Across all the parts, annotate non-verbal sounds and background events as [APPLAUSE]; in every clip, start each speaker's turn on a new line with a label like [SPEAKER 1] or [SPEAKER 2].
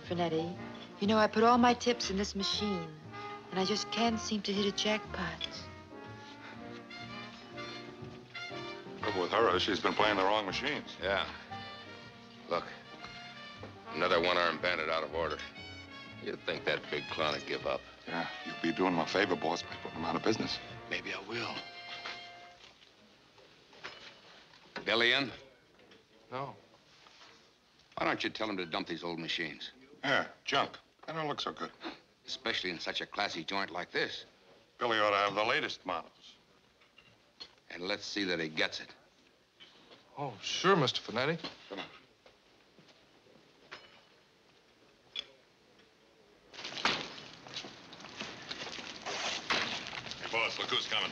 [SPEAKER 1] Finetti. You know, I put all my tips in this machine, and I just can't seem to hit a jackpot.
[SPEAKER 2] Trouble with her is she's been playing the wrong machines.
[SPEAKER 3] Yeah. Look, another one-armed bandit out of order. You'd think that big clown would give up.
[SPEAKER 2] Yeah, you'd be doing him a favor, boss, by putting him out of business.
[SPEAKER 3] Maybe I will. Billy in?
[SPEAKER 4] No.
[SPEAKER 3] Why don't you tell him to dump these old machines?
[SPEAKER 2] Yeah, junk. They don't look so good.
[SPEAKER 3] Especially in such a classy joint like this.
[SPEAKER 2] Billy ought to have the latest models.
[SPEAKER 3] And let's see that he gets it.
[SPEAKER 4] Oh, sure, Mr. Finetti.
[SPEAKER 2] Come on. Hey, boss, look who's coming.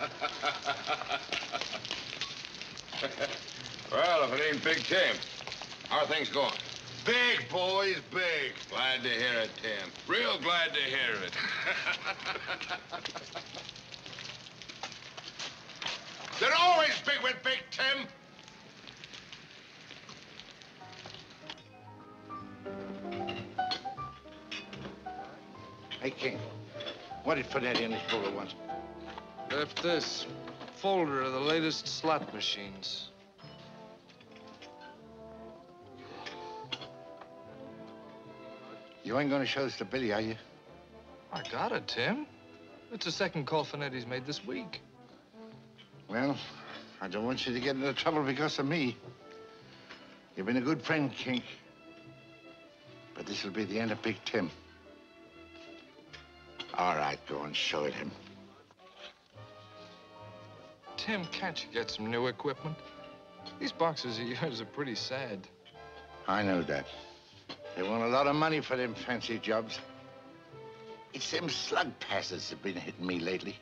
[SPEAKER 2] [LAUGHS]
[SPEAKER 3] Well, if it ain't Big Tim, how are things going?
[SPEAKER 5] Big, boys, big.
[SPEAKER 3] Glad to hear it, Tim. Real glad to hear it. [LAUGHS]
[SPEAKER 5] They're always big with Big Tim. Hey, Kink, what did Finetti and his folder want?
[SPEAKER 4] Left this folder of the latest slot machines.
[SPEAKER 5] You ain't gonna show this to Billy, are you?
[SPEAKER 4] I got it, Tim. It's the second call Finetti's made this week.
[SPEAKER 5] Well, I don't want you to get into trouble because of me. You've been a good friend, Kink. But this'll be the end of Big Tim. All right, go and show it him.
[SPEAKER 4] Tim, can't you get some new equipment? These boxes of yours are pretty sad.
[SPEAKER 5] I know that. They want a lot of money for them fancy jobs. It's them slug passes that have been hitting me lately.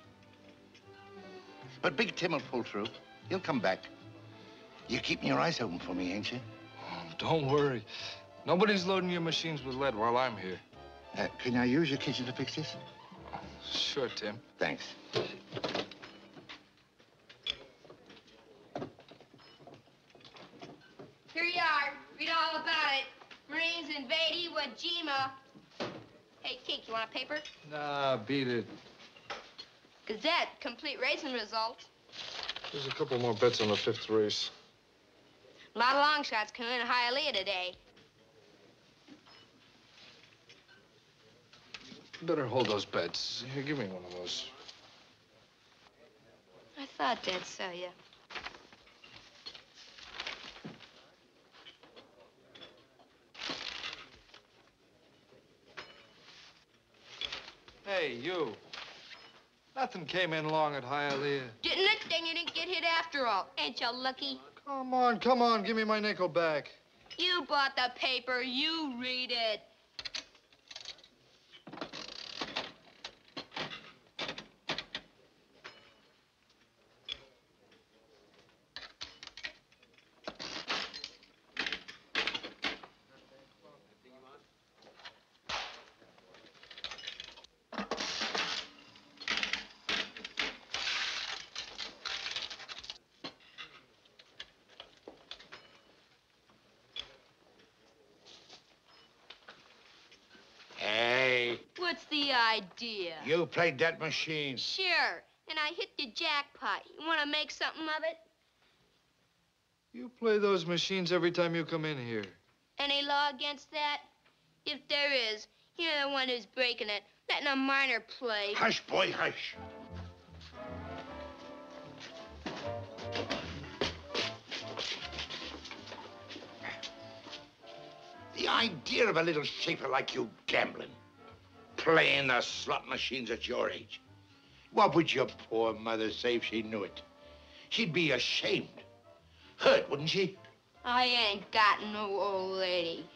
[SPEAKER 5] But Big Tim will pull through. He'll come back. You're keeping your eyes open for me, ain't you?
[SPEAKER 4] Oh, don't worry. Nobody's loading your machines with lead while I'm here.
[SPEAKER 5] Uh, can I use your kitchen to fix this?
[SPEAKER 4] Sure, Tim.
[SPEAKER 5] Thanks.
[SPEAKER 6] Here you are. Read all about it. Marines invade Iwo Jima. Hey, Kink, you want a paper?
[SPEAKER 4] Nah, beat it.
[SPEAKER 6] Gazette, complete racing results.
[SPEAKER 4] There's a couple more bets on the fifth race.
[SPEAKER 6] A lot of long shots coming in Hialeah today.
[SPEAKER 4] Better hold those bets. Here, give me one of those.
[SPEAKER 6] I thought they'd sell you.
[SPEAKER 4] Hey, you. Nothing came in long at Hialeah.
[SPEAKER 6] Didn't it? Then you didn't get hit after all. Ain't you lucky?
[SPEAKER 4] Come on, come on, give me my nickel back.
[SPEAKER 6] You bought the paper. You read it.
[SPEAKER 5] Hey,
[SPEAKER 6] What's the idea?
[SPEAKER 5] you played that machine.
[SPEAKER 6] Sure. And I hit the jackpot. You want to make something of it?
[SPEAKER 4] You play those machines every time you come in here.
[SPEAKER 6] Any law against that? If there is, you're the one who's breaking it, letting a minor play.
[SPEAKER 5] Hush, boy, hush. The idea of a little shaper like you gambling, playing the slot machines at your age. What would your poor mother say if she knew it? She'd be ashamed. Hurt, wouldn't she?
[SPEAKER 6] I ain't got no old lady.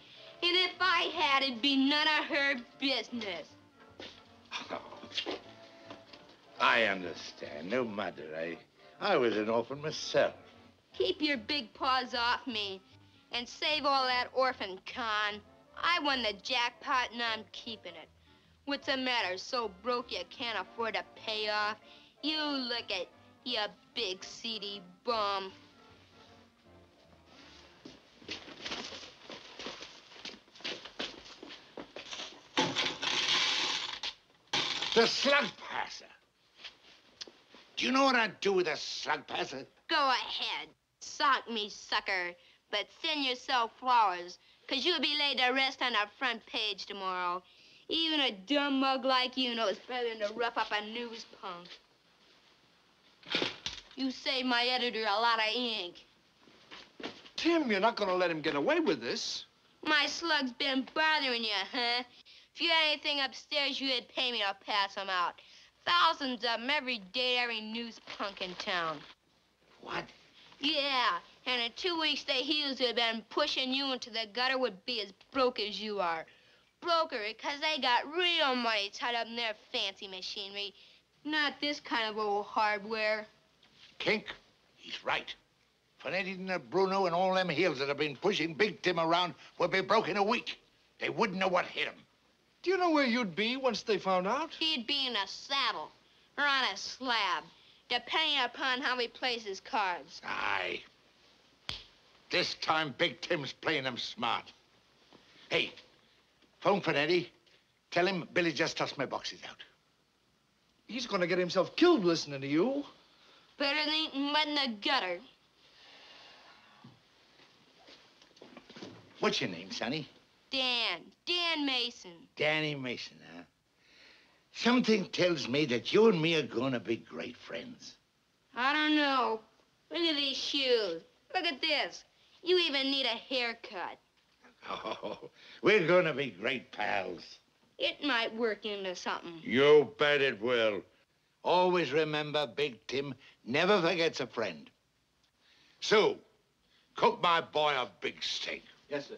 [SPEAKER 6] And if I had, it'd be none of her business.
[SPEAKER 5] Oh, [LAUGHS] I understand. No mother. I, I was an orphan myself.
[SPEAKER 6] Keep your big paws off me and save all that orphan con. I won the jackpot and I'm keeping it. What's the matter? So broke you can't afford a payoff? You look at you big seedy bum.
[SPEAKER 5] The slug passer. Do you know what I'd do with a slug passer?
[SPEAKER 6] Go ahead. Sock me, sucker. But send yourself flowers, because you'll be laid to rest on our front page tomorrow. Even a dumb mug like you knows better than to rough up a news punk. You saved my editor a lot of ink.
[SPEAKER 4] Tim, you're not going to let him get away with this.
[SPEAKER 6] My slug's been bothering you, huh? If you had anything upstairs, you'd pay me to pass 'em out. Thousands of 'em every day, every news punk in town.
[SPEAKER 5] What?
[SPEAKER 6] Yeah, and in two weeks, the heels who have been pushing you into the gutter would be as broke as you are. Broker, because they got real money tied up in their fancy machinery. Not this kind of old hardware.
[SPEAKER 5] Kink, he's right. Finetti and Bruno and all them heels that have been pushing Big Tim around would be broke in a week. They wouldn't know what hit 'em.
[SPEAKER 4] Do you know where you'd be once they found out?
[SPEAKER 6] He'd be in a saddle or on a slab, depending upon how he plays his cards.
[SPEAKER 5] Aye. This time, Big Tim's playing them smart. Hey, phone Finetti. Tell him Billy just tossed my boxes out.
[SPEAKER 4] He's going to get himself killed listening to you.
[SPEAKER 6] Better than eating mud in the gutter.
[SPEAKER 5] What's your name, Sonny?
[SPEAKER 6] Dan. Dan Mason.
[SPEAKER 5] Danny Mason, huh? Something tells me that you and me are gonna be great friends.
[SPEAKER 6] I don't know. Look at these shoes. Look at this. You even need a haircut.
[SPEAKER 5] Oh, we're gonna be great pals.
[SPEAKER 6] It might work into something.
[SPEAKER 5] You bet it will. Always remember, Big Tim never forgets a friend. Sue, cook my boy a big steak.
[SPEAKER 4] Yes, sir.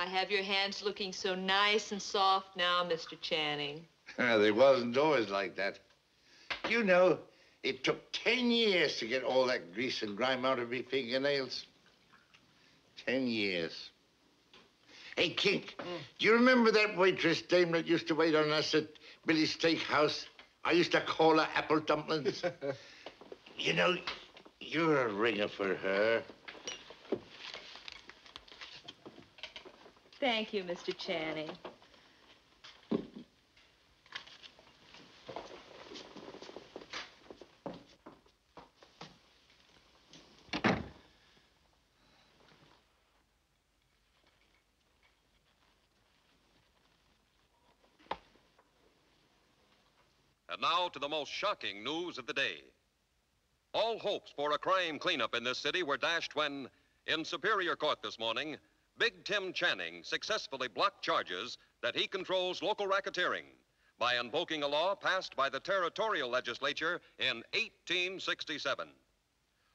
[SPEAKER 7] I have your hands looking so nice and soft now, Mr. Channing. [LAUGHS]
[SPEAKER 5] they wasn't always like that. You know, it took ten years to get all that grease and grime out of me fingernails. Ten years. Hey, Kink, mm. do you remember that waitress dame that used to wait on us at Billy's Steakhouse? I used to call her Apple Dumplings. [LAUGHS] you know, you're a ringer for her.
[SPEAKER 7] Thank you, Mr. Channing.
[SPEAKER 8] And now to the most shocking news of the day. All hopes for a crime cleanup in this city were dashed when, in Superior Court this morning, Big Tim Channing successfully blocked charges that he controls local racketeering by invoking a law passed by the territorial legislature in 1867.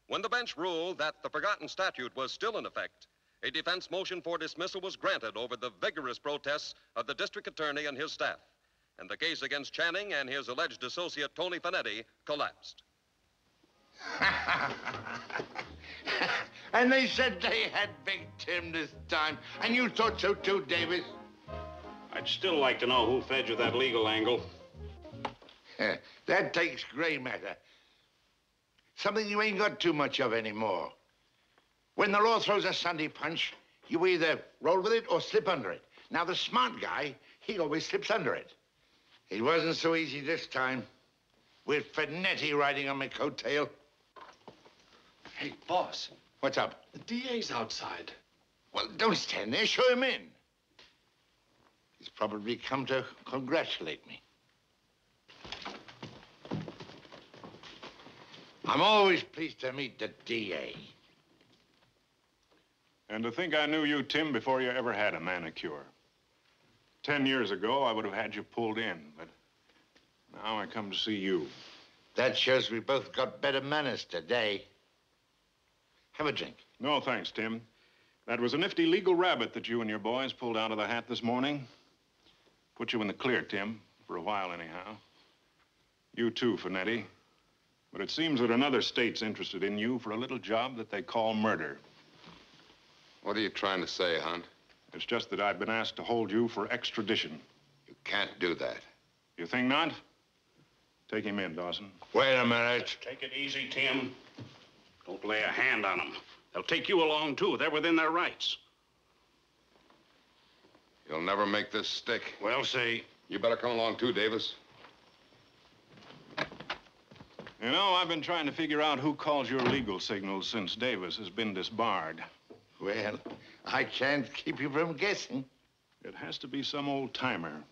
[SPEAKER 8] When the bench ruled that the forgotten statute was still in effect, a defense motion for dismissal was granted over the vigorous protests of the district attorney and his staff, and the case against Channing and his alleged associate Tony Finetti collapsed. [LAUGHS] [LAUGHS]
[SPEAKER 5] and they said they had Big Tim this time. And you thought so too, Davis.
[SPEAKER 9] I'd still like to know who fed you that legal angle. [LAUGHS]
[SPEAKER 5] that takes gray matter. Something you ain't got too much of anymore. When the law throws a Sunday punch, you either roll with it or slip under it. Now, the smart guy, he always slips under it. It wasn't so easy this time, with Finetti riding on my coattail.
[SPEAKER 10] Hey, boss,
[SPEAKER 5] What's up?
[SPEAKER 10] the DA's outside.
[SPEAKER 5] Well, don't stand there. Show him in. He's probably come to congratulate me. I'm always pleased to meet the DA.
[SPEAKER 2] And to think I knew you, Tim, before you ever had a manicure. Ten years ago, I would have had you pulled in, but now I come to see you.
[SPEAKER 5] That shows we both got better manners today. Have a drink.
[SPEAKER 2] No, thanks, Tim. That was a nifty legal rabbit that you and your boys pulled out of the hat this morning. Put you in the clear, Tim, for a while anyhow. You too, Finetti. But it seems that another state's interested in you for a little job that they call murder.
[SPEAKER 3] What are you trying to say, Hunt?
[SPEAKER 2] It's just that I've been asked to hold you for extradition.
[SPEAKER 3] You can't do that.
[SPEAKER 2] You think not? Take him in, Dawson.
[SPEAKER 5] Wait a minute.
[SPEAKER 9] Take it easy, Tim. Don't lay a hand on them. They'll take you along, too. They're within their rights.
[SPEAKER 3] You'll never make this stick.
[SPEAKER 9] Well, see.
[SPEAKER 3] You better come along too, Davis.
[SPEAKER 2] You know, I've been trying to figure out who calls your legal signals since Davis has been disbarred.
[SPEAKER 5] Well, I can't keep you from guessing.
[SPEAKER 2] It has to be some old timer.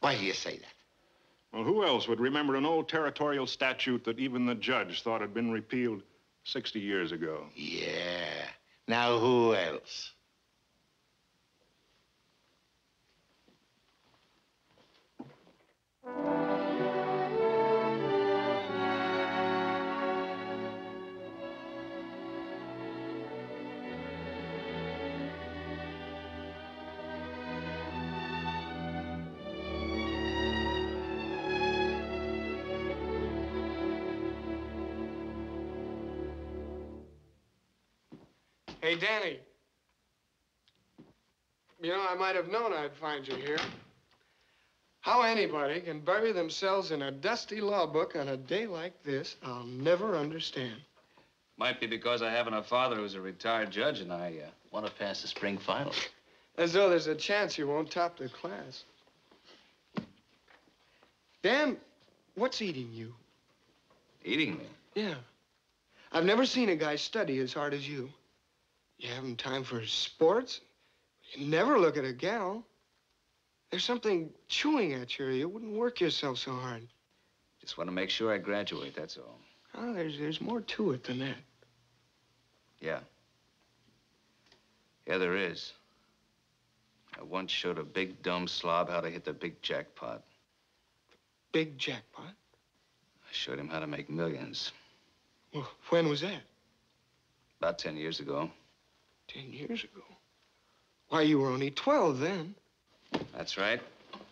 [SPEAKER 5] Why do you say that?
[SPEAKER 2] Well, who else would remember an old territorial statute that even the judge thought had been repealed 60 years ago?
[SPEAKER 5] Yeah. Now, who else?
[SPEAKER 11] Hey, Danny. You know, I might have known I'd find you here. How anybody can bury themselves in a dusty law book on a day like this, I'll never understand.
[SPEAKER 12] Might be because I haven't a father who's a retired judge and I uh, want to pass the spring finals.
[SPEAKER 11] As though there's a chance you won't top the class. Dan, what's eating you?
[SPEAKER 12] Eating me?
[SPEAKER 11] Yeah. I've never seen a guy study as hard as you. You haven't time for sports. You never look at a gal. There's something chewing at you. You wouldn't work yourself so hard.
[SPEAKER 12] Just want to make sure I graduate, that's all.
[SPEAKER 11] Oh, there's, there's more to it than that.
[SPEAKER 12] Yeah. Yeah, there is. I once showed a big dumb slob how to hit the big jackpot.
[SPEAKER 11] The big jackpot.
[SPEAKER 12] I showed him how to make millions.
[SPEAKER 11] Well, when was that?
[SPEAKER 12] About 10 years ago.
[SPEAKER 11] Ten years ago. Why, you were only 12 then.
[SPEAKER 12] That's right.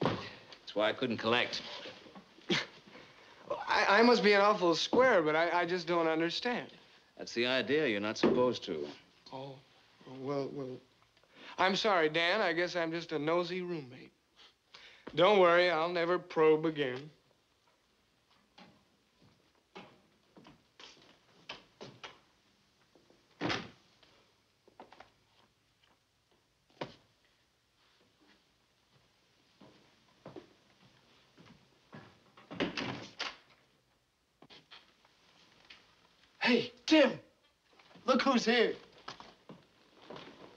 [SPEAKER 12] That's why I couldn't collect. [LAUGHS]
[SPEAKER 11] I, I must be an awful square, but I, I just don't understand.
[SPEAKER 12] That's the idea. You're not supposed to.
[SPEAKER 11] Oh, well, well. I'm sorry, Dan. I guess I'm just a nosy roommate. Don't worry, I'll never probe again. Hey, Tim, look who's here.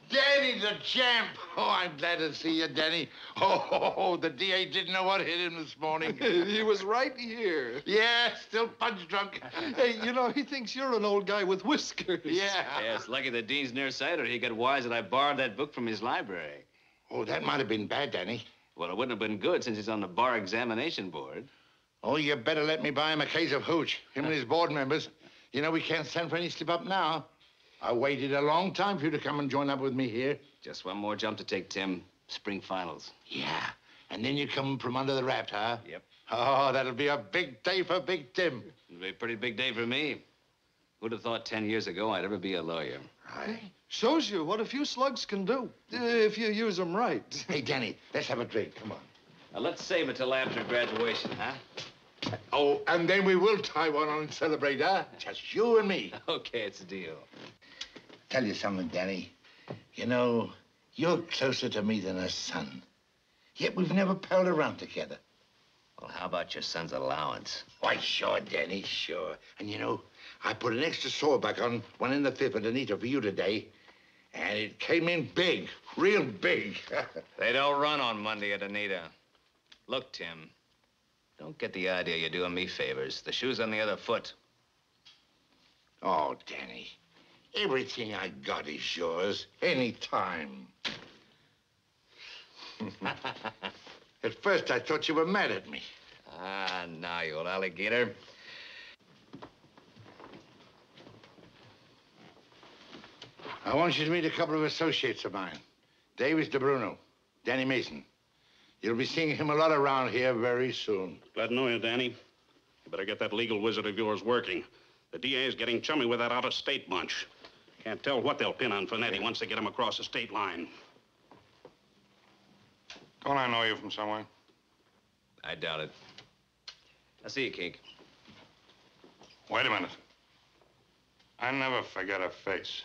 [SPEAKER 5] Danny the champ. Oh, I'm glad to see you, Danny. Oh, oh, oh, the DA didn't know what hit him this morning. [LAUGHS]
[SPEAKER 11] he was right here.
[SPEAKER 5] yeah, still punch drunk.
[SPEAKER 11] Hey, you know, he thinks you're an old guy with whiskers.
[SPEAKER 5] yeah.
[SPEAKER 12] Yeah, it's lucky the dean's nearsighted. He got wise that I borrowed that book from his library.
[SPEAKER 5] Oh, that might have been bad, Danny.
[SPEAKER 12] Well, it wouldn't have been good since he's on the bar examination board.
[SPEAKER 5] Oh, you better let me buy him a case of hooch. Him and his board members. You know, we can't stand for any slip up now. I waited a long time for you to come and join up with me here.
[SPEAKER 12] Just one more jump to take, Tim. Spring finals.
[SPEAKER 5] Yeah. And then you come from under the raft, huh?
[SPEAKER 12] Yep.
[SPEAKER 5] Oh, that'll be a big day for Big Tim.
[SPEAKER 12] It'll be a pretty big day for me. Who'd have thought 10 years ago I'd ever be a lawyer?
[SPEAKER 5] Right.
[SPEAKER 11] Shows you what a few slugs can do, if you use them right. [LAUGHS]
[SPEAKER 5] Hey, Danny, let's have a drink. Come on.
[SPEAKER 12] Now, let's save it till after graduation, huh?
[SPEAKER 5] Oh, and then we will tie one on and celebrate, huh? Just you and me. [LAUGHS]
[SPEAKER 12] Okay, it's a deal.
[SPEAKER 5] Tell you something, Danny. You know, you're closer to me than a son. Yet we've never palled around together.
[SPEAKER 12] Well, how about your son's allowance?
[SPEAKER 5] Why, sure, Danny, sure. And you know, I put an extra sawbuck on one in the fifth at Anita for you today. And it came in big, real big. [LAUGHS]
[SPEAKER 12] They don't run on Monday at Anita. Look, Tim, don't get the idea you're doing me favors. The shoe's on the other foot.
[SPEAKER 5] oh, Danny, everything I got is yours, anytime. [LAUGHS] At first, I thought you were mad at me.
[SPEAKER 12] Ah, now, you old alligator.
[SPEAKER 5] I want you to meet a couple of associates of mine. Davis Di Bruno, Danny Mason. You'll be seeing him a lot around here very soon.
[SPEAKER 9] Glad to know you, Danny. You better get that legal wizard of yours working. The DA is getting chummy with that out-of-state bunch. Can't tell what they'll pin on Finetti once they get him across the state line.
[SPEAKER 2] Don't I know you from somewhere?
[SPEAKER 12] I doubt it. I'll see you, Kink.
[SPEAKER 13] Wait a minute. I never forget a face.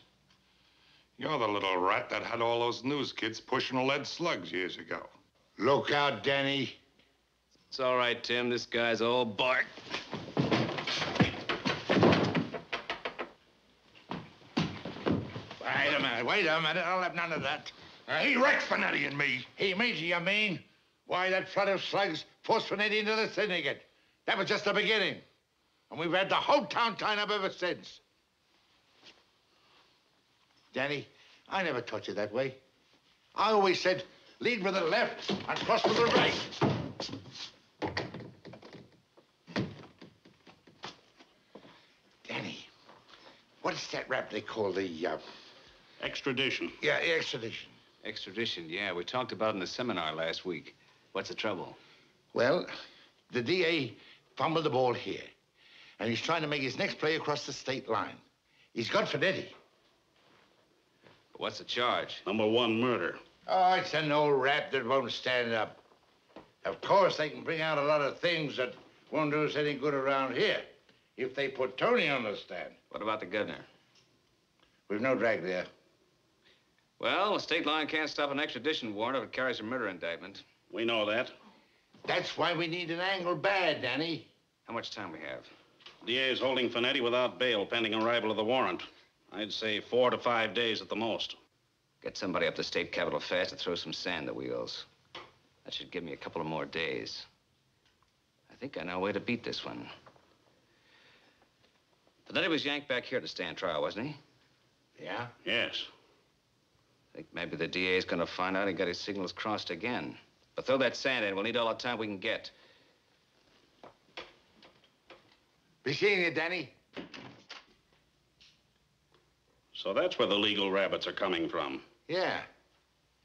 [SPEAKER 13] You're the little rat that had all those news kids pushing lead slugs years ago.
[SPEAKER 5] Look out, Danny.
[SPEAKER 12] It's all right, Tim. This guy's all bark.
[SPEAKER 5] Wait a minute. I'll have none of that.
[SPEAKER 13] Uh, he wrecked Finetti and me.
[SPEAKER 5] He means you mean? Why, that flood of slugs forced Finetti into the syndicate. That was just the beginning. And we've had the whole town tied up ever since. Danny, I never taught you that way. I always said, lead with the left and cross with the right. Danny, what is that rap they call the, uh...
[SPEAKER 14] Extradition.
[SPEAKER 5] Yeah, extradition.
[SPEAKER 12] Extradition, yeah. We talked about it in the seminar last week. What's the trouble?
[SPEAKER 5] Well, the DA fumbled the ball here, and he's trying to make his next play across the state line. He's got Finetti.
[SPEAKER 12] What's the charge?
[SPEAKER 14] Number one, murder.
[SPEAKER 5] Oh, it's an old rap that won't stand up. Of course, they can bring out a lot of things that won't do us any good around here if they put Tony on the stand.
[SPEAKER 12] What about the governor?
[SPEAKER 5] We've no drag there.
[SPEAKER 12] Well, the state line can't stop an extradition warrant if it carries a murder indictment.
[SPEAKER 14] We know that.
[SPEAKER 5] That's why we need an angle bad, Danny.
[SPEAKER 12] How much time we have?
[SPEAKER 14] DA is holding Finetti without bail pending arrival of the warrant. I'd say four to five days at the most.
[SPEAKER 12] Get somebody up the state capitol fast to throw some sand at the wheels. That should give me a couple of more days. I think I know a way to beat this one. Finetti was yanked back here to stand trial, wasn't he?
[SPEAKER 5] Yeah?
[SPEAKER 14] Yes.
[SPEAKER 12] I think maybe the DA is going to find out he got his signals crossed again. But throw that sand in. We'll need all the time we can get.
[SPEAKER 5] Be seeing you, Danny.
[SPEAKER 14] So that's where the legal rabbits are coming from.
[SPEAKER 5] Yeah.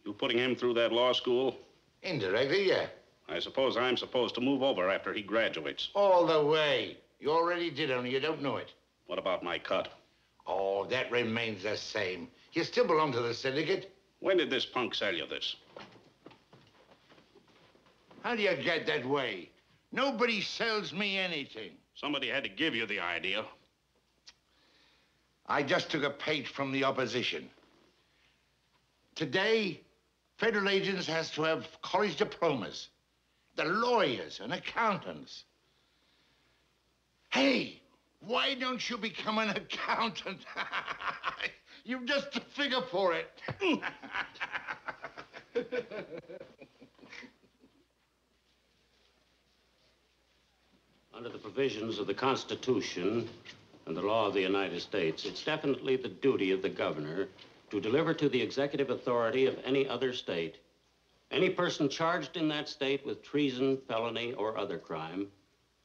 [SPEAKER 14] You putting him through that law school?
[SPEAKER 5] Indirectly, yeah.
[SPEAKER 14] I suppose I'm supposed to move over after he graduates.
[SPEAKER 5] All the way. You already did, only you don't know it.
[SPEAKER 14] What about my cut?
[SPEAKER 5] Oh, that remains the same. You still belong to the syndicate.
[SPEAKER 14] When did this punk sell you this?
[SPEAKER 5] How do you get that way? Nobody sells me anything.
[SPEAKER 14] Somebody had to give you the idea.
[SPEAKER 5] I just took a page from the opposition. Today, federal agents has to have college diplomas. The lawyers and accountants. Hey, why don't you become an accountant? [LAUGHS] You've just a figure for it. [LAUGHS]
[SPEAKER 14] Under the provisions of the Constitution and the law of the United States, it's definitely the duty of the governor to deliver to the executive authority of any other state any person charged in that state with treason, felony, or other crime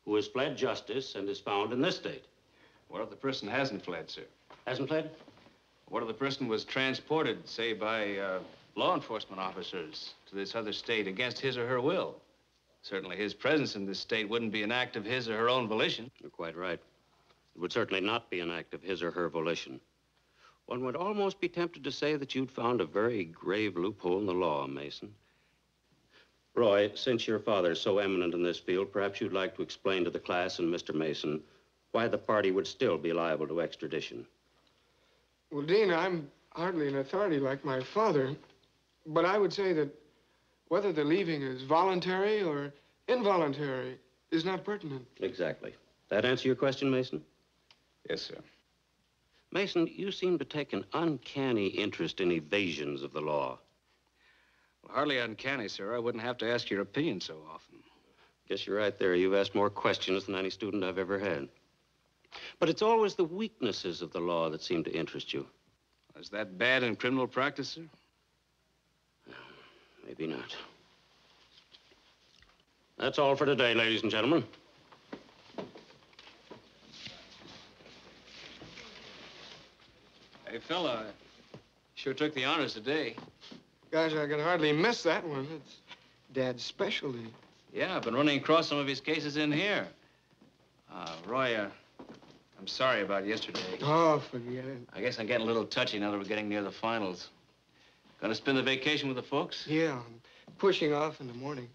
[SPEAKER 14] who has fled justice and is found in this state.
[SPEAKER 12] What if the person hasn't fled, sir?
[SPEAKER 14] Hasn't fled?
[SPEAKER 12] What if the person was transported, say, by uh, law enforcement officers to this other state against his or her will? Certainly his presence in this state wouldn't be an act of his or her own volition.
[SPEAKER 14] You're quite right. It would certainly not be an act of his or her volition. One would almost be tempted to say that you'd found a very grave loophole in the law, Mason. Roy, since your father is so eminent in this field, perhaps you'd like to explain to the class and Mr. Mason why the party would still be liable to extradition.
[SPEAKER 11] Well, Dean, I'm hardly an authority like my father, but I would say that whether the leaving is voluntary or involuntary is not pertinent.
[SPEAKER 14] Exactly. That answer your question, Mason?
[SPEAKER 12] Yes, sir.
[SPEAKER 14] Mason, you seem to take an uncanny interest in evasions of the law.
[SPEAKER 12] Well, hardly uncanny, sir. I wouldn't have to ask your opinion so often.
[SPEAKER 14] Guess you're right there. You've asked more questions than any student I've ever had. But it's always the weaknesses of the law that seem to interest you.
[SPEAKER 12] Is that bad in criminal practice, sir? [SIGHS]
[SPEAKER 14] Maybe not. That's all for today, ladies and gentlemen.
[SPEAKER 12] Hey, fella, sure took the honors today.
[SPEAKER 11] Gosh, I can hardly miss that one. It's Dad's specialty.
[SPEAKER 12] Yeah, I've been running across some of his cases in here. Uh, Roy, uh, I'm sorry about yesterday.
[SPEAKER 11] Oh, forget it.
[SPEAKER 12] I guess I'm getting a little touchy now that we're getting near the finals. Gonna spend the vacation with the folks?
[SPEAKER 11] Yeah, I'm pushing off in the morning.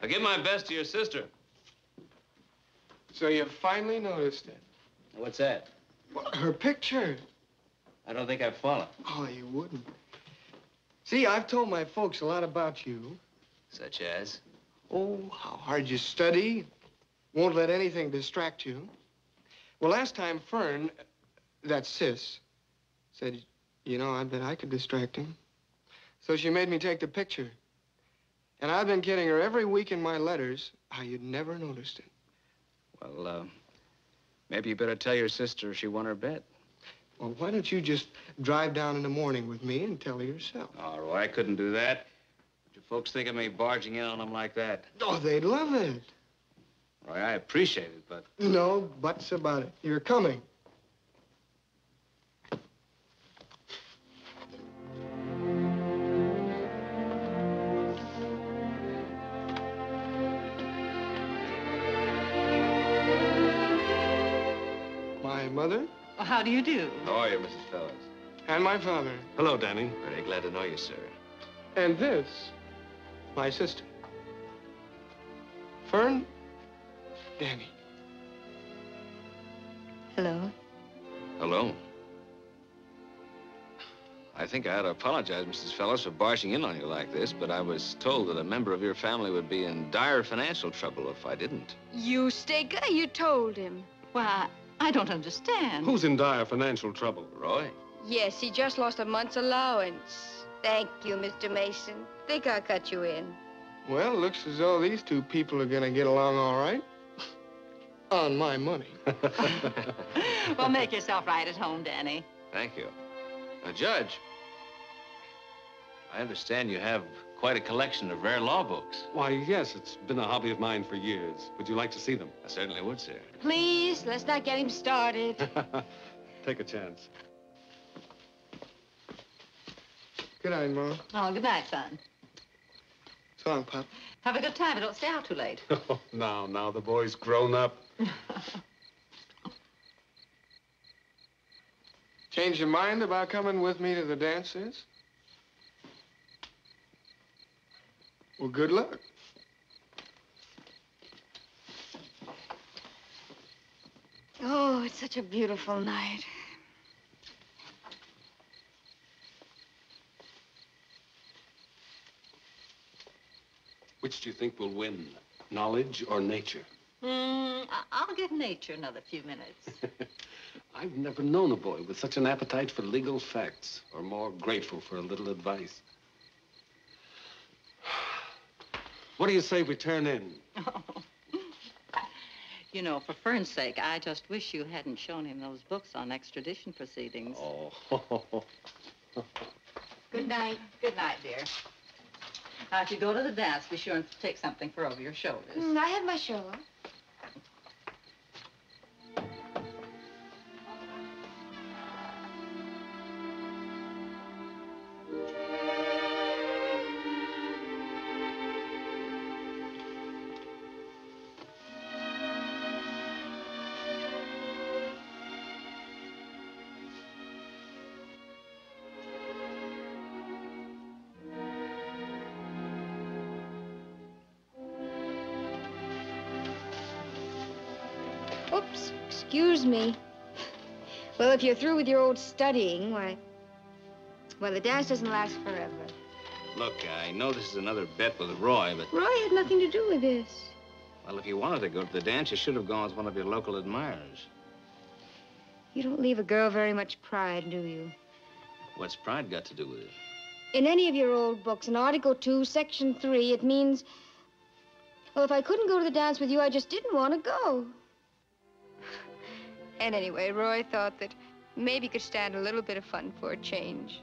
[SPEAKER 12] I'll give my best to your sister.
[SPEAKER 11] So you finally noticed it.
[SPEAKER 12] What's that?
[SPEAKER 11] Well, her picture.
[SPEAKER 12] I don't think I've followed.
[SPEAKER 11] Oh, you wouldn't. See, I've told my folks a lot about you.
[SPEAKER 12] Such as?
[SPEAKER 11] Oh, how hard you study. Won't let anything distract you. Well, last time Fern, that sis, said, you know, I bet I could distract him. So she made me take the picture. And I've been kidding her every week in my letters how you'd never noticed it.
[SPEAKER 12] Well, uh, maybe you better tell your sister she won her bet.
[SPEAKER 11] Well, why don't you just drive down in the morning with me and tell her yourself?
[SPEAKER 12] Oh, Roy, I couldn't do that. What your folks think of me barging in on them like that?
[SPEAKER 11] Oh, they'd love it.
[SPEAKER 12] Roy, I appreciate it, but
[SPEAKER 11] No buts about it. You're coming. My mother
[SPEAKER 15] Well, how do you do?
[SPEAKER 12] how are you, Mrs. Fellows?
[SPEAKER 11] and my father.
[SPEAKER 10] Hello, Danny.
[SPEAKER 12] Very glad to know you, sir.
[SPEAKER 11] And this, my sister. Fern, Danny.
[SPEAKER 16] Hello.
[SPEAKER 12] Hello. I think I ought to apologize, Mrs. Fellows, for barging in on you like this, but I was told that a member of your family would be in dire financial trouble if I didn't.
[SPEAKER 17] You stay Staker, you told him.
[SPEAKER 15] Why, I don't understand.
[SPEAKER 10] Who's in dire financial trouble?
[SPEAKER 12] Roy?
[SPEAKER 17] Yes, he just lost a month's allowance. Thank you, Mr. Mason. Think I'll cut you in.
[SPEAKER 11] Well, looks as though these two people are gonna get along all right. [LAUGHS] On my money. [LAUGHS]
[SPEAKER 15] well, make yourself right at home, Danny.
[SPEAKER 12] Thank you. Now, Judge, I understand you have quite a collection of rare law books.
[SPEAKER 10] Why, yes, it's been a hobby of mine for years. Would you like to see them?
[SPEAKER 12] I certainly would, sir.
[SPEAKER 17] Please, let's not get him started. [LAUGHS]
[SPEAKER 10] Take a chance.
[SPEAKER 11] Good night, Mom.
[SPEAKER 15] Oh, good night, son.
[SPEAKER 11] So long, Pop.
[SPEAKER 15] Have a good time, but don't stay out too late. [LAUGHS]
[SPEAKER 10] Oh, now, now, the boy's grown up. [LAUGHS]
[SPEAKER 11] Change your mind about coming with me to the dances? Well, good luck.
[SPEAKER 17] Oh, it's such a beautiful night.
[SPEAKER 10] Which do you think will win, knowledge or nature?
[SPEAKER 15] Mm, I- I'll give nature another few minutes. [LAUGHS]
[SPEAKER 10] I've never known a boy with such an appetite for legal facts or more grateful for a little advice. What do you say we turn in? Oh. [LAUGHS]
[SPEAKER 15] you know, for Fern's sake, I just wish you hadn't shown him those books on extradition proceedings.
[SPEAKER 10] Oh. [LAUGHS]
[SPEAKER 15] Good night. Good night, dear. Now, if you go to the dance, be sure and take something for over your shoulders.
[SPEAKER 17] Mm, I have my show. If you're through with your old studying, why... Well, the dance doesn't last forever.
[SPEAKER 12] Look, I know this is another bet with Roy, but,
[SPEAKER 17] Roy had nothing to do with this.
[SPEAKER 12] well, if you wanted to go to the dance, you should have gone with one of your local admirers.
[SPEAKER 17] You don't leave a girl very much pride, do you?
[SPEAKER 12] What's pride got to do with it?
[SPEAKER 17] In any of your old books, in Article 2, Section 3, it means... Well, if I couldn't go to the dance with you, I just didn't want to go. And [LAUGHS] anyway, Roy thought that maybe could stand a little bit of fun for a change.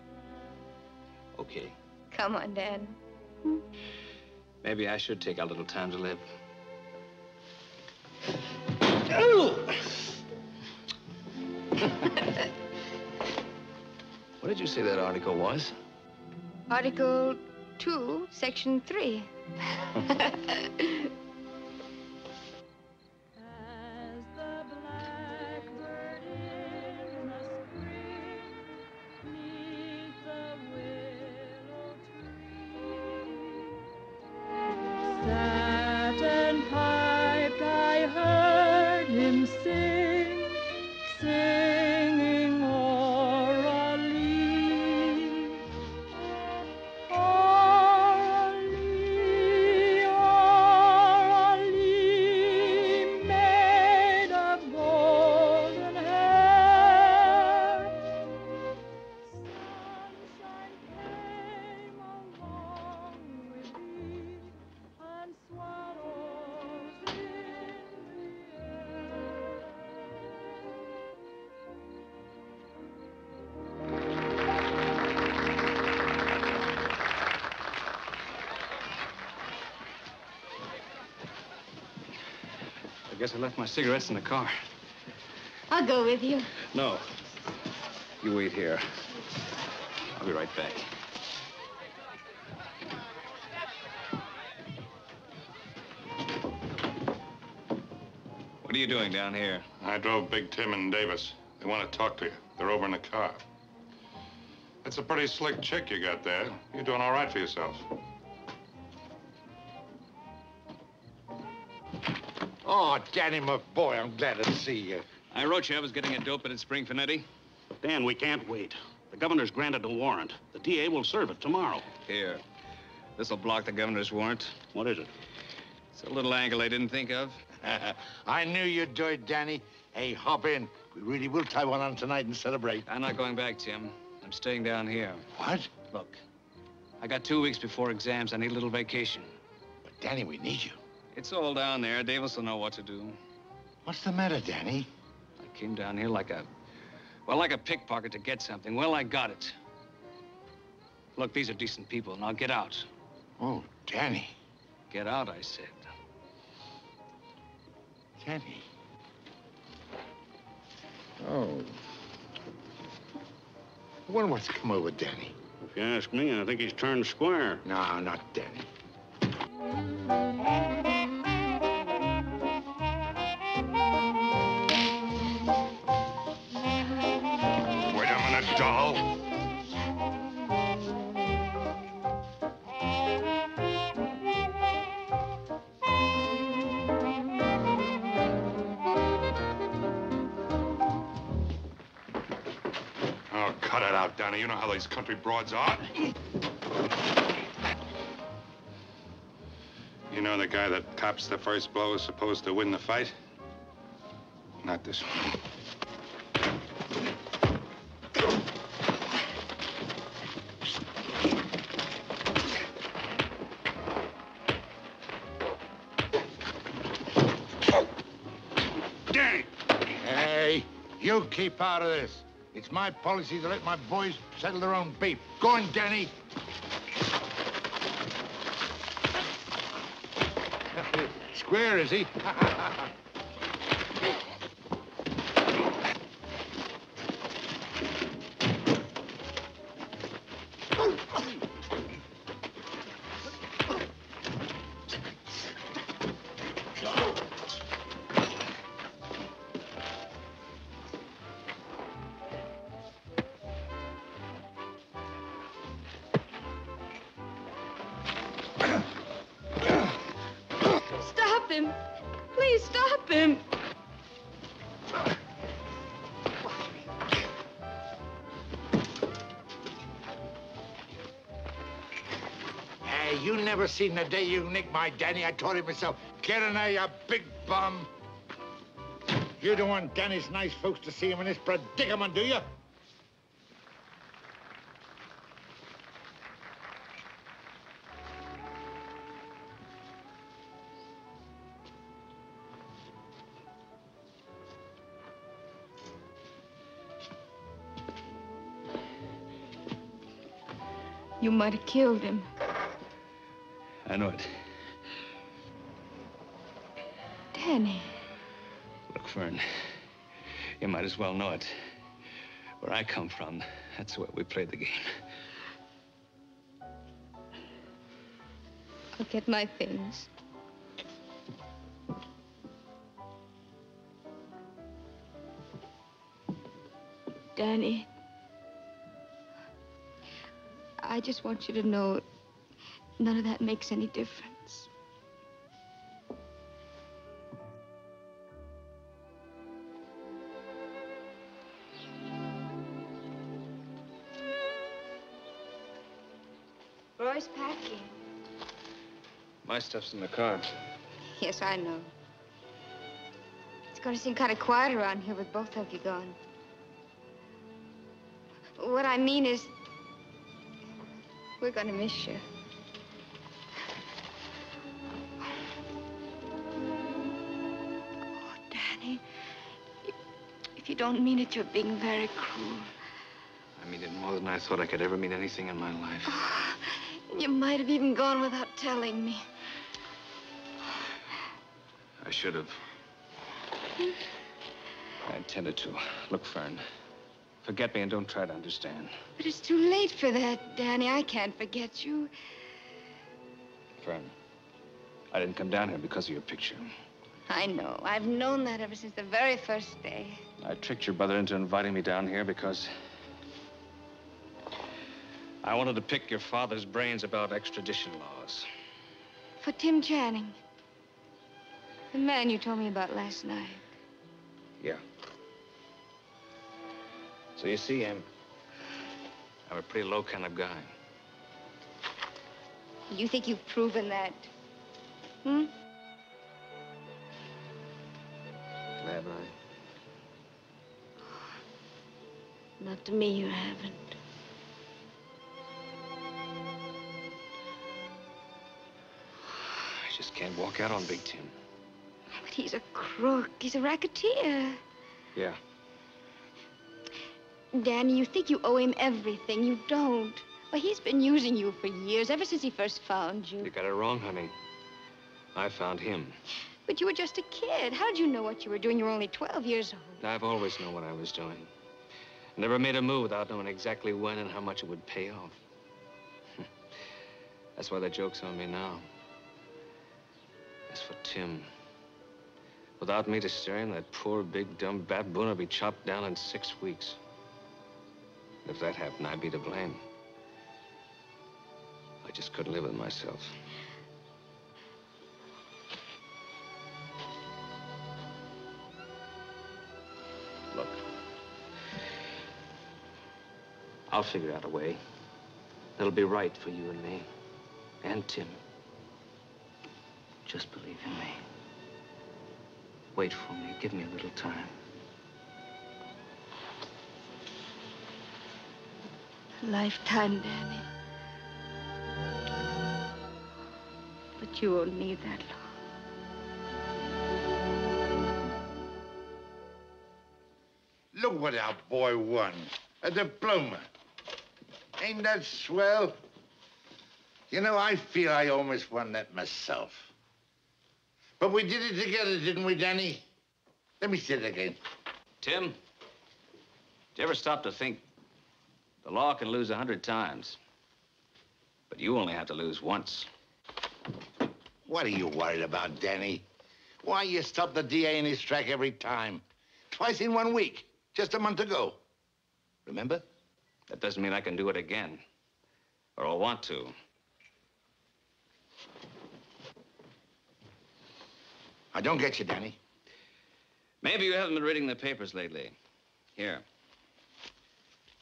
[SPEAKER 12] Okay.
[SPEAKER 17] Come on, Dan.
[SPEAKER 12] Maybe I should take a little time to live. [LAUGHS] What did you say that article was?
[SPEAKER 17] Article 2, Section 3. [LAUGHS]
[SPEAKER 12] guess I left my cigarettes in the car.
[SPEAKER 17] I'll go with you.
[SPEAKER 12] No. You wait here. I'll be right back. What are you doing down here?
[SPEAKER 13] I drove Big Tim and Davis. They want to talk to you. They're over in the car. That's a pretty slick chick you got there. You're doing all right for yourself.
[SPEAKER 5] Oh, Danny, my boy, I'm glad to see you.
[SPEAKER 12] I wrote you I was getting a dope in at Spring Finetti.
[SPEAKER 9] Dan, we can't wait. The governor's granted a warrant. The DA will serve it tomorrow.
[SPEAKER 12] Here. This'll block the governor's warrant.
[SPEAKER 9] What is it?
[SPEAKER 12] It's a little angle I didn't think of. [LAUGHS]
[SPEAKER 5] I knew you'd do it, Danny. Hey, hop in. We really will tie one on tonight and celebrate.
[SPEAKER 12] I'm not going back, Tim. I'm staying down here.
[SPEAKER 5] What?
[SPEAKER 12] Look, I got two weeks before exams. I need a little vacation.
[SPEAKER 5] But, Danny, we need you.
[SPEAKER 12] It's all down there. Davis will know what to do.
[SPEAKER 5] What's the matter, Danny?
[SPEAKER 12] I came down here like a, well, like a pickpocket to get something. Well, I got it. Look, these are decent people. Now get out.
[SPEAKER 5] Oh, Danny.
[SPEAKER 12] Get out, I said.
[SPEAKER 5] Danny. Oh. I wonder what's come over Danny.
[SPEAKER 9] If you ask me, I think he's turned square.
[SPEAKER 5] No, not Danny.
[SPEAKER 13] Danny. You know how these country broads are. You know the guy that cops the first blow is supposed to win the fight? Not this one.
[SPEAKER 5] Danny! Hey, you keep out of this. It's my policy to let my boys settle their own beef. Go on, Danny. [LAUGHS] Square, is he? [LAUGHS]
[SPEAKER 17] him. Please stop him.
[SPEAKER 5] Hey, you never seen the day you nicked my Danny. I told him myself. Get in there, you big bum. You don't want Danny's nice folks to see him in this predicament, do you?
[SPEAKER 17] You might have killed him.
[SPEAKER 12] I know it.
[SPEAKER 17] Danny.
[SPEAKER 12] Look, Fern, you might as well know it. Where I come from, that's where we play the game.
[SPEAKER 17] I'll get my things. Danny. I just want you to know none of that makes any difference. Roy's packing.
[SPEAKER 12] My stuff's in the car.
[SPEAKER 17] Yes, I know. It's going to seem kind of quiet around here with both of you gone. What I mean is, we're going to miss you. Oh, Danny, if you don't mean it, you're being very cruel.
[SPEAKER 12] I mean it more than I thought I could ever mean anything in my life.
[SPEAKER 17] Oh, you might have even gone without telling me.
[SPEAKER 12] I should have. I intended to. Look, Fern, forget me and don't try to understand.
[SPEAKER 6] But it's too late for that, Danny. I can't forget you.
[SPEAKER 12] Fern, I didn't come down here because of your picture.
[SPEAKER 6] I know. I've known that ever since the very first day.
[SPEAKER 12] I tricked your brother into inviting me down here because I wanted to pick your father's brains about extradition laws.
[SPEAKER 6] For Tim Channing. The man you told me about last night.
[SPEAKER 12] Yeah. So you see, I'm, I'm a pretty low kind of guy.
[SPEAKER 6] You think you've proven that? Hmm?
[SPEAKER 12] Have I?
[SPEAKER 6] Not to me, you haven't.
[SPEAKER 12] I just can't walk out on Big Tim.
[SPEAKER 6] But he's a crook. He's a racketeer.
[SPEAKER 12] Yeah.
[SPEAKER 6] Danny, you think you owe him everything. You don't. Well, he's been using you for years, ever since he first found you.
[SPEAKER 12] You got it wrong, honey. I found him.
[SPEAKER 6] But you were just a kid. How did you know what you were doing? You were only 12 years old.
[SPEAKER 12] I've always known what I was doing. Never made a move without knowing exactly when and how much it would pay off. [LAUGHS] That's why the joke's on me now. As for Tim, without me to steer him, that poor, big, dumb baboon would be chopped down in six weeks. If that happened, I'd be to blame. I just couldn't live with myself. Look. I'll figure out a way that'll be right for you and me. And Tim. Just believe in me. Wait for me. Give me a little time.
[SPEAKER 6] Lifetime, Danny. But you won't need that long.
[SPEAKER 5] Look what our boy won. A diploma. Ain't that swell? You know, I feel I almost won that myself. But we did it together, didn't we, Danny? Let me say it again.
[SPEAKER 12] Tim, did you ever stop to think the law can lose a hundred times, but you only have to lose once?
[SPEAKER 5] What are you worried about, Danny? Why you stop the DA in his track every time? Twice in one week, just a month ago. Remember?
[SPEAKER 12] That doesn't mean I can do it again, or I'll want to.
[SPEAKER 5] I don't get you, Danny.
[SPEAKER 12] Maybe you haven't been reading the papers lately. Here.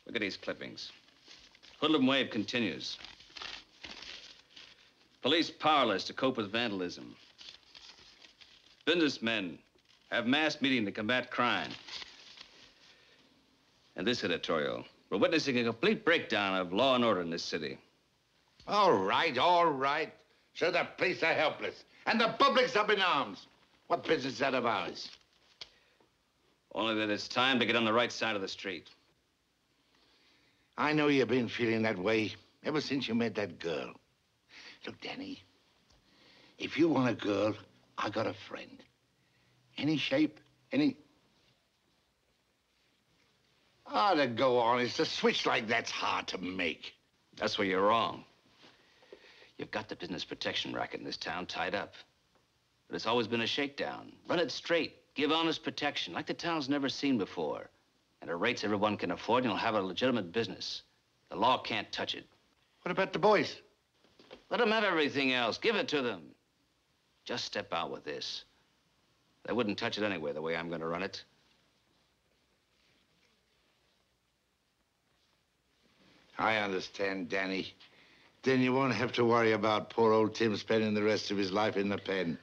[SPEAKER 12] Look at these clippings. Hoodlum wave continues. Police powerless to cope with vandalism. Businessmen have mass meeting to combat crime. And this editorial. We're witnessing a complete breakdown of law and order in this city.
[SPEAKER 5] All right, all right. So the police are helpless, and the public's up in arms. What business is that of ours?
[SPEAKER 12] Only that it's time to get on the right side of the street.
[SPEAKER 5] I know you've been feeling that way ever since you met that girl. Look, Danny, if you want a girl, I got a friend. Any shape, any... Ah, to go on. It's a switch like that's hard to make.
[SPEAKER 12] That's where you're wrong. You've got the business protection racket in this town tied up. But it's always been a shakedown. Run it straight. Give honest protection, like the town's never seen before. And at rates everyone can afford, and you'll have a legitimate business. The law can't touch it.
[SPEAKER 5] What about the boys?
[SPEAKER 12] Let them have everything else. Give it to them. Just step out with this. They wouldn't touch it anyway, the way I'm going to run it.
[SPEAKER 5] I understand, Danny. Then you won't have to worry about poor old Tim spending the rest of his life in the pen.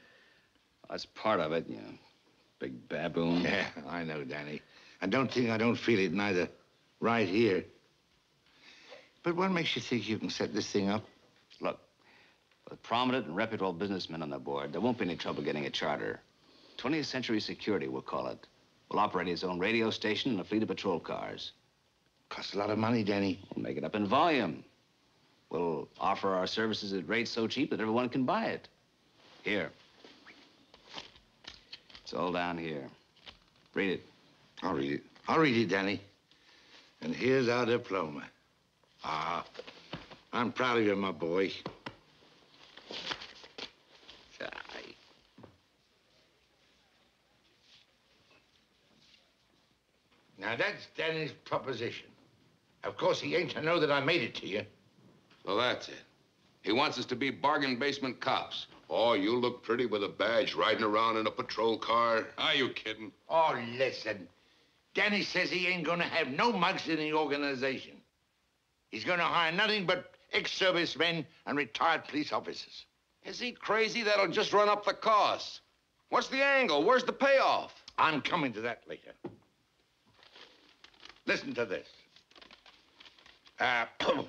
[SPEAKER 12] That's part of it, you know. Big baboon.
[SPEAKER 5] Yeah, I know, Danny. And don't think I don't feel it neither. Right here. But what makes you think you can set this thing up?
[SPEAKER 12] Look, with prominent and reputable businessmen on the board, there won't be any trouble getting a charter. 20th Century Security, we'll call it. We'll operate his own radio station and a fleet of patrol cars.
[SPEAKER 5] Costs a lot of money, Danny.
[SPEAKER 12] We'll make it up in volume. We'll offer our services at rates so cheap that everyone can buy it. Here. It's all down here. Read it.
[SPEAKER 5] I'll read it. I'll read it, Danny. And here's our diploma. Ah, I'm proud of you, my boy. Sigh. Now, that's Danny's proposition. Of course, he ain't to know that I made it to you.
[SPEAKER 3] Well, that's it. He wants us to be bargain basement cops. Oh, you look pretty with a badge riding around in a patrol car. Are you kidding?
[SPEAKER 5] Oh, listen. Danny says he ain't gonna have no mugs in the organization. He's gonna hire nothing but ex-servicemen and retired police officers.
[SPEAKER 3] Is he crazy? That'll just run up the cost. What's the angle? Where's the payoff?
[SPEAKER 5] I'm coming to that later. Listen to this. Uh, [CLEARS THROAT]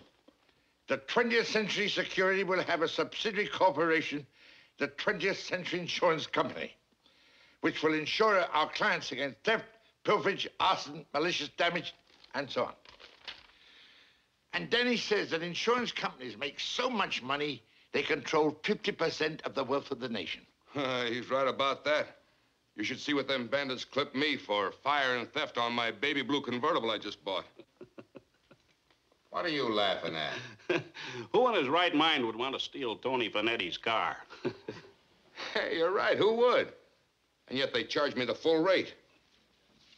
[SPEAKER 5] the 20th Century Security will have a subsidiary corporation, the 20th Century Insurance Company, which will insure our clients against theft, pilferage, arson, malicious damage, and so on. And Denny says that insurance companies make so much money, they control 50% of the wealth of the nation. [LAUGHS]
[SPEAKER 3] He's right about that. You should see what them bandits clipped me for fire and theft on my baby blue convertible I just bought. [LAUGHS] what are you laughing at? [LAUGHS]
[SPEAKER 9] Who in his right mind would want to steal Tony Finetti's car?
[SPEAKER 3] Hey, you're right. Who would? And yet they charge me the full rate.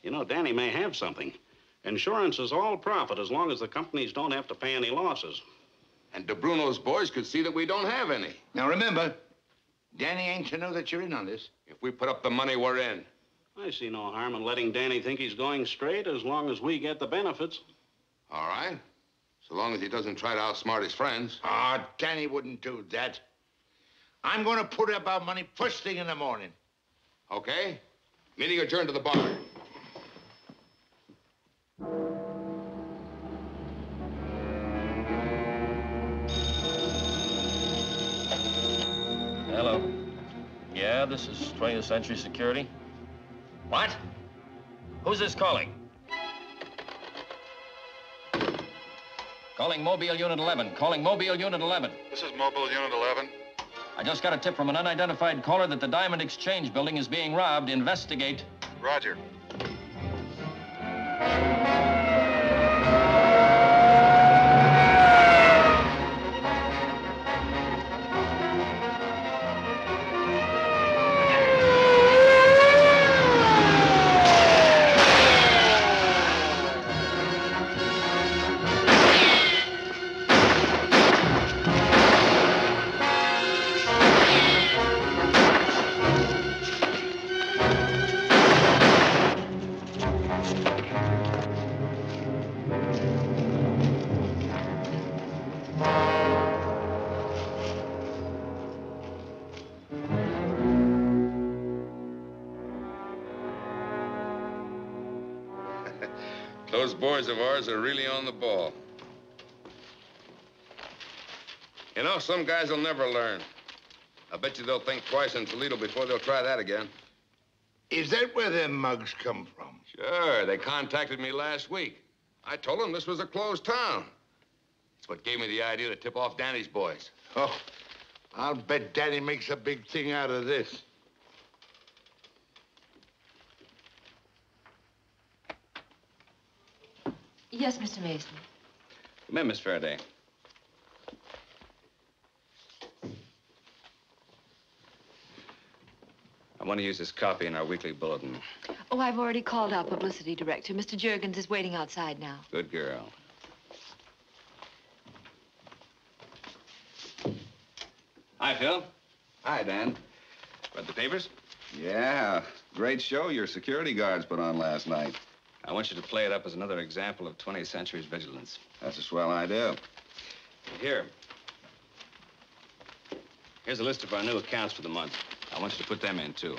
[SPEAKER 9] You know, Danny may have something. Insurance is all profit as long as the companies don't have to pay any losses.
[SPEAKER 3] And Di Bruno's boys could see that we don't have any.
[SPEAKER 5] Now remember, Danny ain't to know that you're in on this.
[SPEAKER 3] If we put up the money, we're in.
[SPEAKER 9] I see no harm in letting Danny think he's going straight as long as we get the benefits.
[SPEAKER 3] All right. So long as he doesn't try to outsmart his friends.
[SPEAKER 5] Ah, Danny wouldn't do that. I'm gonna put up our money first thing in the morning.
[SPEAKER 3] Okay? Meeting adjourned to the bar.
[SPEAKER 14] Yeah, this is 20th Century Security. What? Who's this calling? Calling Mobile Unit 11. Calling Mobile Unit 11.
[SPEAKER 13] This is Mobile Unit 11.
[SPEAKER 14] I just got a tip from an unidentified caller that the Diamond Exchange building is being robbed. Investigate.
[SPEAKER 13] Roger.
[SPEAKER 3] Are really on the ball. You know, some guys will never learn. I bet you they'll think twice in Toledo before they'll try that again.
[SPEAKER 5] Is that where them mugs come from?
[SPEAKER 3] Sure. They contacted me last week. I told them this was a closed town. It's what gave me the idea to tip off Danny's boys.
[SPEAKER 5] Oh, I'll bet Danny makes a big thing out of this.
[SPEAKER 1] Yes, Mr. Mason.
[SPEAKER 12] Come in, Miss Faraday. I want to use this copy in our weekly bulletin.
[SPEAKER 1] Oh, I've already called our publicity director. Mr. Jurgens is waiting outside now.
[SPEAKER 12] Good girl. Hi, Phil.
[SPEAKER 18] Hi, Dan.
[SPEAKER 12] Read the papers?
[SPEAKER 18] Yeah, great show your security guards put on last night.
[SPEAKER 12] I want you to play it up as another example of 20th century's vigilance.
[SPEAKER 18] That's a swell idea.
[SPEAKER 12] Here. Here's a list of our new accounts for the month. I want you to put them in, too.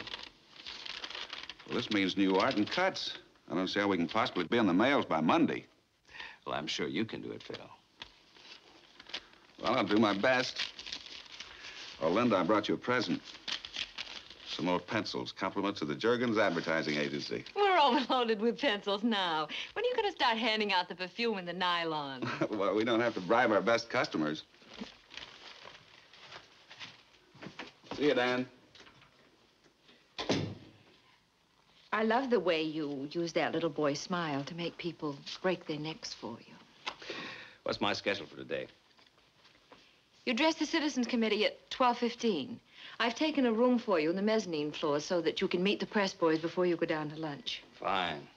[SPEAKER 18] Well, this means new art and cuts. I don't see how we can possibly be in the mails by Monday.
[SPEAKER 12] Well, I'm sure you can do it, Phil.
[SPEAKER 18] Well, I'll do my best. Oh, Linda, I brought you a present. Some more pencils, compliments of the Jurgens Advertising Agency.
[SPEAKER 7] We're overloaded with pencils now. When are you going to start handing out the perfume and the nylon? [LAUGHS]
[SPEAKER 18] well, we don't have to bribe our best customers. See you, Dan.
[SPEAKER 1] I love the way you use that little boy smile to make people break their necks for you.
[SPEAKER 12] What's my schedule for today?
[SPEAKER 1] You dress the Citizens Committee at 12.15. I've taken a room for you in the mezzanine floor so that you can meet the press boys before you go down to lunch.
[SPEAKER 12] Fine.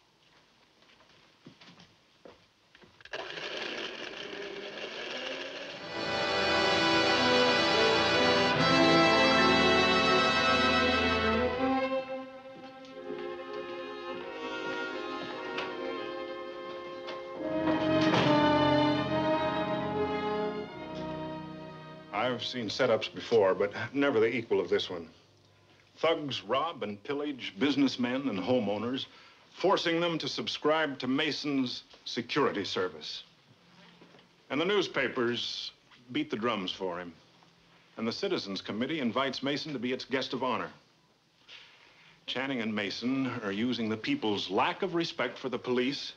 [SPEAKER 2] I've seen setups before, but never the equal of this one. Thugs rob and pillage businessmen and homeowners, forcing them to subscribe to Mason's security service. And the newspapers beat the drums for him. And the Citizens Committee invites Mason to be its guest of honor. Channing and Mason are using the people's lack of respect for the police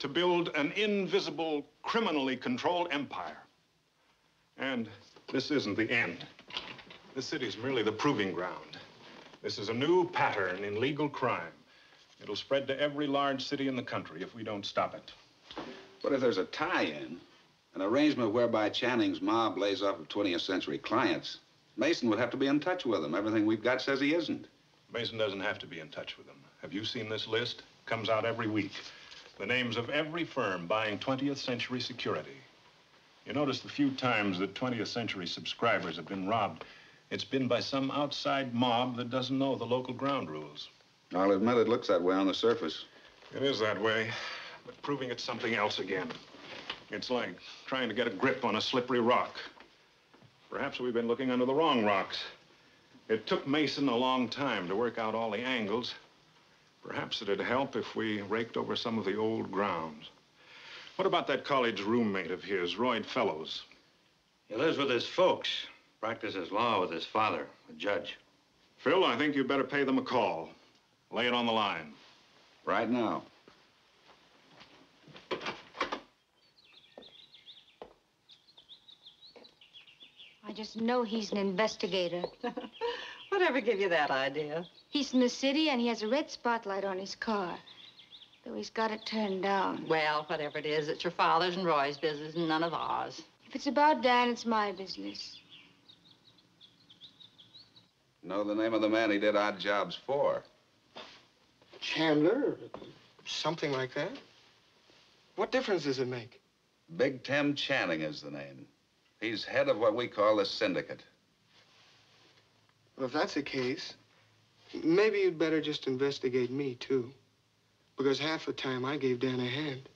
[SPEAKER 2] to build an invisible, criminally controlled empire. And this isn't the end. This city's merely the proving ground. This is a new pattern in legal crime. It'll spread to every large city in the country if we don't stop it.
[SPEAKER 18] But if there's a tie-in, an arrangement whereby Channing's mob lays off of 20th century clients, Mason would have to be in touch with them. Everything we've got says he isn't.
[SPEAKER 2] Mason doesn't have to be in touch with them. Have you seen this list? Comes out every week. The names of every firm buying 20th century security. You notice the few times that 20th century subscribers have been robbed, it's been by some outside mob that doesn't know the local ground rules.
[SPEAKER 18] I'll admit it looks that way on the surface.
[SPEAKER 2] It is that way, but proving it's something else again. It's like trying to get a grip on a slippery rock. Perhaps we've been looking under the wrong rocks. It took Mason a long time to work out all the angles. Perhaps it'd help if we raked over some of the old grounds. What about that college roommate of his, Roy Fellows?
[SPEAKER 13] He lives with his folks, practices law with his father, a judge.
[SPEAKER 2] Phil, I think you better pay them a call. Lay it on the line.
[SPEAKER 18] Right now.
[SPEAKER 17] I just know he's an investigator. [LAUGHS]
[SPEAKER 15] Whatever gave you that idea?
[SPEAKER 17] He's from the city and he has a red spotlight on his car. Though he's got it turned down.
[SPEAKER 15] Well, whatever it is, it's your father's and Roy's business and none of ours.
[SPEAKER 17] If it's about Dan, it's my business.
[SPEAKER 18] Know the name of the man he did odd jobs for?
[SPEAKER 11] Chandler, something like that. What difference does it make?
[SPEAKER 18] Big Tim Channing is the name. He's head of what we call the syndicate.
[SPEAKER 11] Well, if that's the case, maybe you'd better just investigate me, too. Because half the time I gave Dan a hand.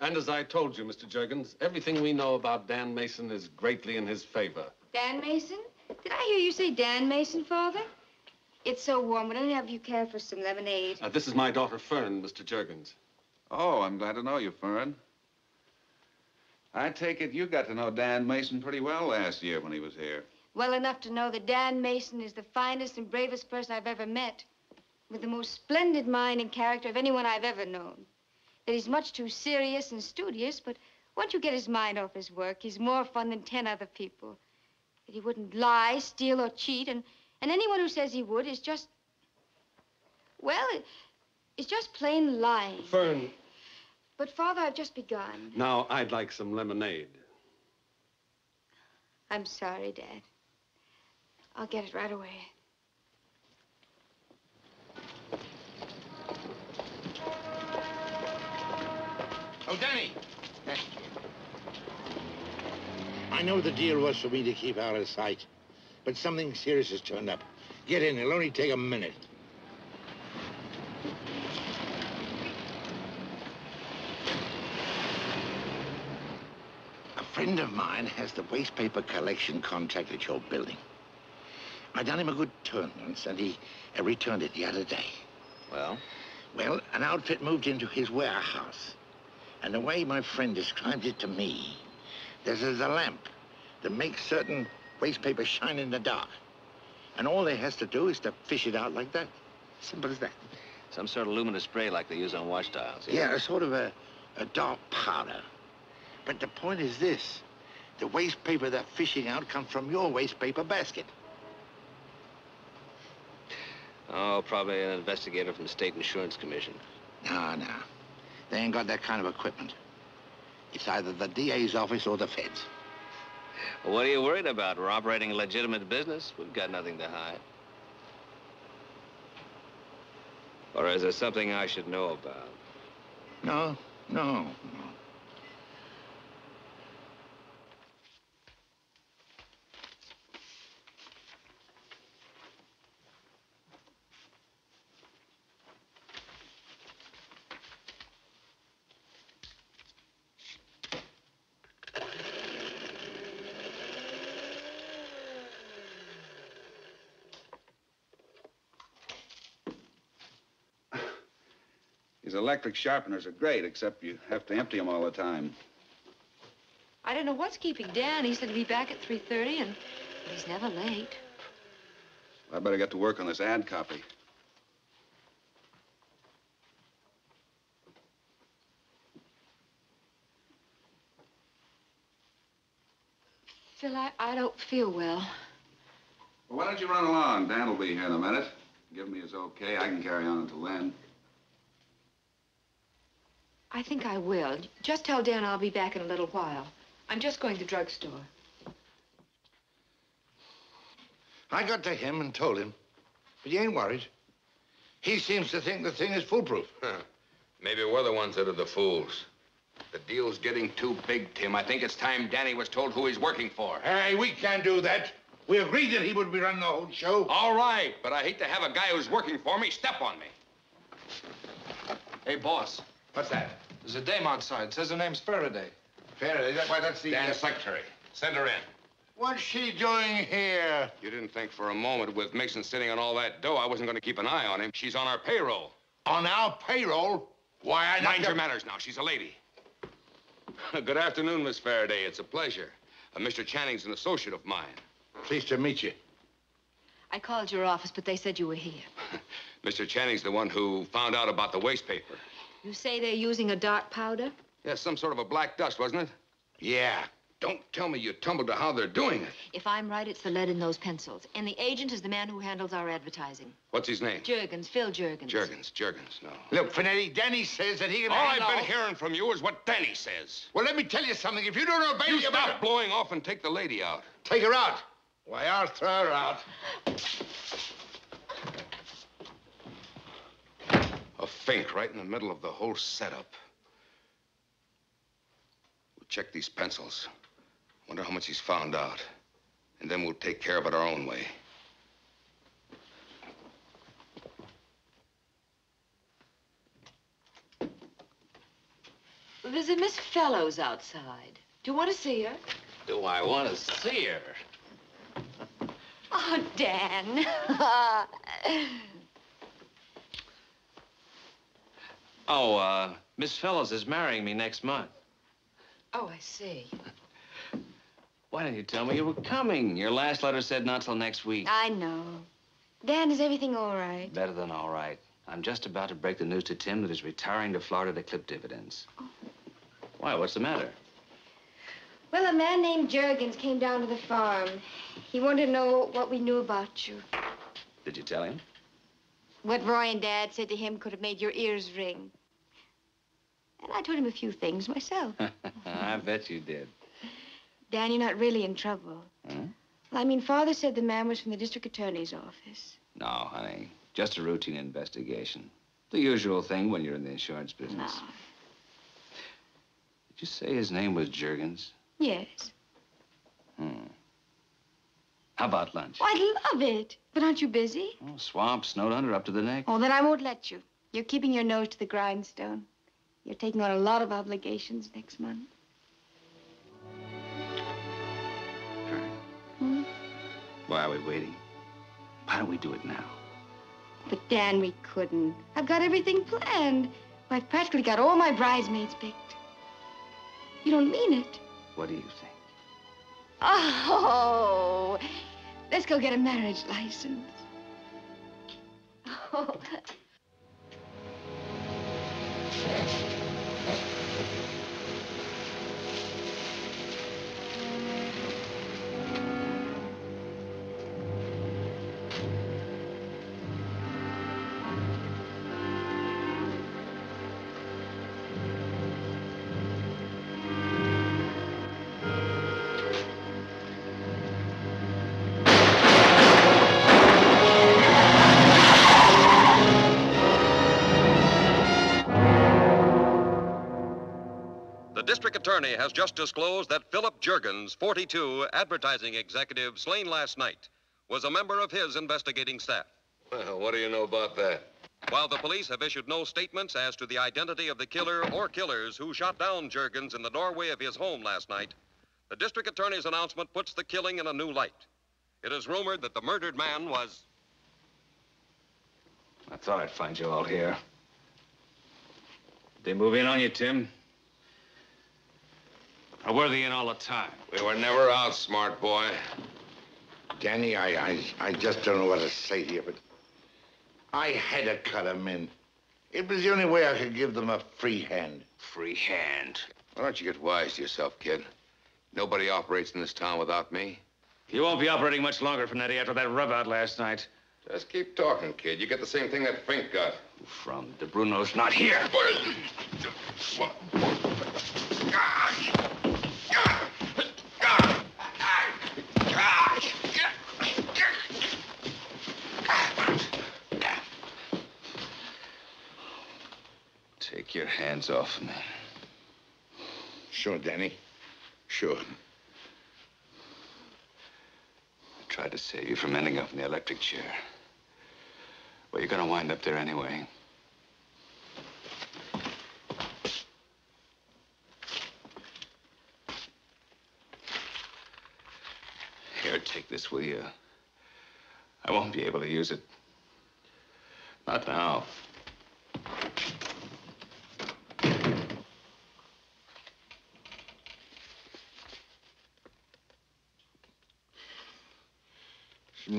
[SPEAKER 10] And as I told you, Mr. Jurgens, everything we know about Dan Mason is greatly in his favor.
[SPEAKER 17] Dan Mason? Did I hear you say Dan Mason, Father? It's so warm. Would any of you care for some lemonade?
[SPEAKER 10] Uh, this is my daughter, Fern, Mr. Jurgens.
[SPEAKER 18] Oh, I'm glad to know you, Fern. I take it you got to know Dan Mason pretty well last year when he was here.
[SPEAKER 17] Well enough to know that Dan Mason is the finest and bravest person I've ever met. With the most splendid mind and character of anyone I've ever known. That he's much too serious and studious, but once you get his mind off his work, he's more fun than ten other people. That he wouldn't lie, steal, or cheat, and, and anyone who says he would is just... Well, it, it's just plain lying.
[SPEAKER 10] Fern,
[SPEAKER 17] But, Father, I've just begun.
[SPEAKER 10] now I'd like some lemonade.
[SPEAKER 17] I'm sorry, Dad. I'll get it right away.
[SPEAKER 5] Oh, Danny! I know the deal was for me to keep out of sight, but something serious has turned up. Get in. It'll only take a minute. A friend of mine has the waste paper collection contract at your building. I done him a good turn once, and he uh, returned it the other day.
[SPEAKER 12] Well?
[SPEAKER 5] Well, an outfit moved into his warehouse. And the way my friend described it to me, this is a lamp that makes certain waste paper shine in the dark. And all they has to do is to fish it out like that. Simple as that.
[SPEAKER 12] Some sort of luminous spray like they use on watch dials.
[SPEAKER 5] Yeah, a sort of a, a dark powder. But the point is this. The waste paper they're fishing out comes from your waste paper basket.
[SPEAKER 12] Oh, probably an investigator from the State Insurance Commission.
[SPEAKER 5] No, no. They ain't got that kind of equipment. It's either the DA's office or the feds.
[SPEAKER 12] What are you worried about? We're operating a legitimate business. We've got nothing to hide. Or is there something I should know about?
[SPEAKER 5] No, no, no.
[SPEAKER 18] Electric sharpeners are great, except you have to empty them all the time.
[SPEAKER 1] I don't know what's keeping Dan. He said he'd be back at 3.30, and but he's never late.
[SPEAKER 18] I better get to work on this ad copy.
[SPEAKER 1] Phil, I, I don't feel well.
[SPEAKER 18] Well, why don't you run along? Dan will be here in a minute. Give me his okay. I can carry on until then.
[SPEAKER 1] I think I will. Just tell Dan I'll be back in a little while. I'm just going to the drugstore.
[SPEAKER 5] I got to him and told him, but he ain't worried. He seems to think the thing is foolproof.
[SPEAKER 3] Huh. Maybe we're the ones that are the fools. The deal's getting too big, Tim. I think it's time Danny was told who he's working for.
[SPEAKER 5] Hey, we can't do that. We agreed that he would be running the whole show.
[SPEAKER 3] All right, but I hate to have a guy who's working for me step on me.
[SPEAKER 4] Hey, boss.
[SPEAKER 5] What's that?
[SPEAKER 4] There's a dame outside. Says her name's Faraday.
[SPEAKER 5] Faraday? That, why, that's the...
[SPEAKER 3] Dan's secretary. Send her in.
[SPEAKER 5] What's she doing here?
[SPEAKER 3] You didn't think for a moment with Mason sitting on all that dough, I wasn't going to keep an eye on him. She's on our payroll.
[SPEAKER 5] On our payroll? Why, I...
[SPEAKER 3] Mind your manners now. She's a lady. [LAUGHS] Good afternoon, Miss Faraday. It's a pleasure. Uh, Mr. Channing's an associate of mine.
[SPEAKER 5] Pleased to meet you.
[SPEAKER 1] I called your office, but they said you were here. [LAUGHS]
[SPEAKER 3] Mr. Channing's the one who found out about the waste paper.
[SPEAKER 1] You say they're using a dark powder?
[SPEAKER 3] Yeah, some sort of a black dust, wasn't it?
[SPEAKER 5] Yeah.
[SPEAKER 3] Don't tell me you tumbled to how they're doing it.
[SPEAKER 1] If I'm right, it's the lead in those pencils. And the agent is the man who handles our advertising.
[SPEAKER 3] What's his name?
[SPEAKER 1] Jurgens, Phil Jurgens.
[SPEAKER 3] Jurgens, Jurgens, no.
[SPEAKER 5] Look, Finetti, Danny says that he can
[SPEAKER 3] All I've been hearing from you is what Danny says.
[SPEAKER 5] Well, let me tell you something. If you don't obey
[SPEAKER 3] You
[SPEAKER 5] me about
[SPEAKER 3] stop blowing off and take the lady out.
[SPEAKER 5] Take her out. Why, I'll throw her out. [LAUGHS]
[SPEAKER 3] fink right in the middle of the whole setup. We'll check these pencils. Wonder how much he's found out. And then we'll take care of it our own way.
[SPEAKER 1] There's a Miss Fellows outside. Do you want to see her?
[SPEAKER 12] Do I want to see her?
[SPEAKER 17] Oh, Dan. [LAUGHS]
[SPEAKER 12] Oh, uh, Miss Fellows is marrying me next month.
[SPEAKER 1] oh, I see. [LAUGHS]
[SPEAKER 12] Why didn't you tell me you were coming? Your last letter said not till next week.
[SPEAKER 17] I know. Dan, is everything all right?
[SPEAKER 12] Better than all right. I'm just about to break the news to Tim that he's retiring to Florida to clip dividends. Why, what's the matter?
[SPEAKER 17] Well, a man named Jurgens came down to the farm. He wanted to know what we knew about you.
[SPEAKER 12] Did you tell him?
[SPEAKER 17] What Roy and Dad said to him could have made your ears ring. And I told him a few things myself. [LAUGHS]
[SPEAKER 12] I bet you did.
[SPEAKER 17] Dan, you're not really in trouble.
[SPEAKER 12] Huh?
[SPEAKER 17] Well, I mean, Father said the man was from the district attorney's office.
[SPEAKER 12] No, honey. Just a routine investigation. The usual thing when you're in the insurance business.
[SPEAKER 17] No.
[SPEAKER 12] Did you say his name was Jurgens?
[SPEAKER 17] Yes.
[SPEAKER 12] Hmm. How about lunch?
[SPEAKER 17] Oh, I'd love it. But aren't you busy?
[SPEAKER 12] Oh, swamp, snowed under, up to the neck.
[SPEAKER 17] Oh, then I won't let you. You're keeping your nose to the grindstone. You're taking on a lot of obligations next month. Hmm?
[SPEAKER 12] Why are we waiting? Why don't we do it now?
[SPEAKER 17] But, Dan, we couldn't. I've got everything planned. I've practically got all my bridesmaids picked. You don't mean it.
[SPEAKER 12] What do you think?
[SPEAKER 17] Oh, let's go get a marriage license. [LAUGHS] Oh. Thank you.
[SPEAKER 8] Attorney has just disclosed that Philip Jurgens, 42, advertising executive, slain last night, was a member of his investigating staff.
[SPEAKER 3] Well, what do you know about that?
[SPEAKER 8] While the police have issued no statements as to the identity of the killer or killers who shot down Jurgens in the doorway of his home last night, the district attorney's announcement puts the killing in a new light. It is rumored that the murdered man was.
[SPEAKER 12] I thought I'd find you all here. Did They move in on you, Tim? Were they in all the time?
[SPEAKER 3] We were never out, smart boy.
[SPEAKER 5] Danny, I, I, I just don't know what to say here, but I had to cut them in. It was the only way I could give them a free hand.
[SPEAKER 3] Free hand? Why don't you get wise to yourself, kid? Nobody operates in this town without me.
[SPEAKER 12] You won't be operating much longer, Finetti, after that rub out last night.
[SPEAKER 3] Just keep talking, kid. You get the same thing that Fink got.
[SPEAKER 12] From Di Bruno's not here. Your hands off me.
[SPEAKER 5] Sure, Danny. Sure.
[SPEAKER 12] I tried to save you from ending up in the electric chair. Well, you're gonna wind up there anyway. Here, take this, will you? I won't be able to use it. Not now.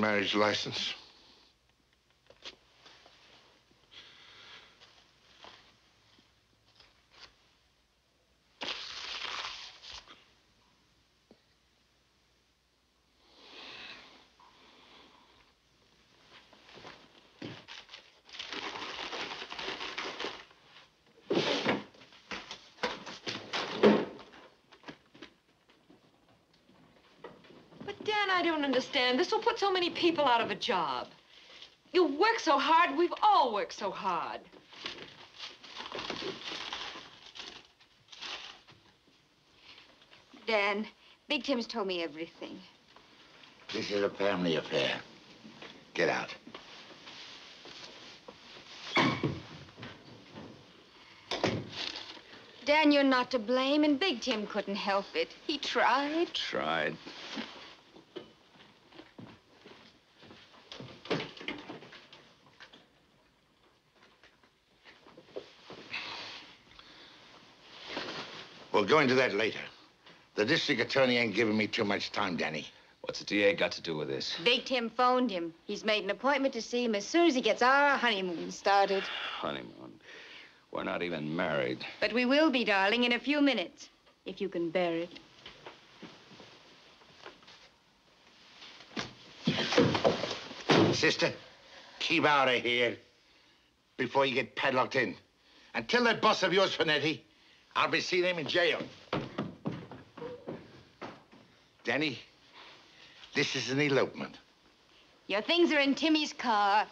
[SPEAKER 5] Marriage license.
[SPEAKER 1] But, Dan, I don't understand. This will put so many people out of a job. You work so hard. We've all worked so hard.
[SPEAKER 17] Dan, Big Tim's told me everything.
[SPEAKER 5] This is a family affair. Get out.
[SPEAKER 17] Dan, you're not to blame, and Big Tim couldn't help it. He tried.
[SPEAKER 12] Tried.
[SPEAKER 5] Go into that later. The district attorney ain't giving me too much time, Danny.
[SPEAKER 12] What's the DA got to do with this?
[SPEAKER 17] Big Tim phoned him. He's made an appointment to see him as soon as he gets our honeymoon started.
[SPEAKER 12] Honeymoon. We're not even married.
[SPEAKER 17] But we will be, darling, in a few minutes, if you can bear it.
[SPEAKER 5] Sister, keep out of here before you get padlocked in. And tell that boss of yours, Finetti, I'll be seeing him in jail. Danny, this is an elopement.
[SPEAKER 17] Your things are in Timmy's car.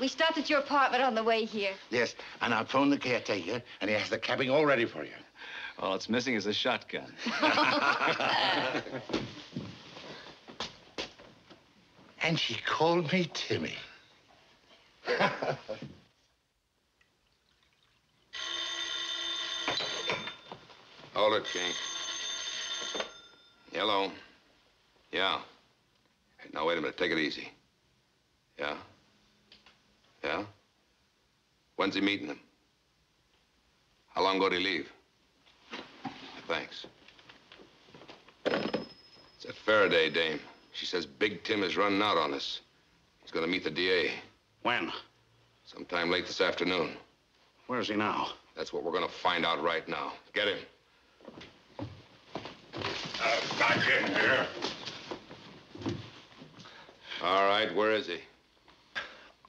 [SPEAKER 17] We stopped at your apartment on the way here.
[SPEAKER 5] Yes, and I phoned the caretaker, and he has the cabbing all ready for you.
[SPEAKER 12] All it's missing is a shotgun. [LAUGHS]
[SPEAKER 5] And she called me Timmy. [LAUGHS]
[SPEAKER 3] Hold it, Kink. Hello. Yeah. Now, wait a minute. Take it easy. Yeah? Yeah? When's he meeting them? How long ago did he leave? Thanks. It's that Faraday dame. She says Big Tim is running out on us. He's going to meet the DA.
[SPEAKER 9] When?
[SPEAKER 3] Sometime late this afternoon.
[SPEAKER 9] Where is he now?
[SPEAKER 3] That's what we're going to find out right now. Get him.
[SPEAKER 5] Uh, back in here.
[SPEAKER 3] All right, where is he?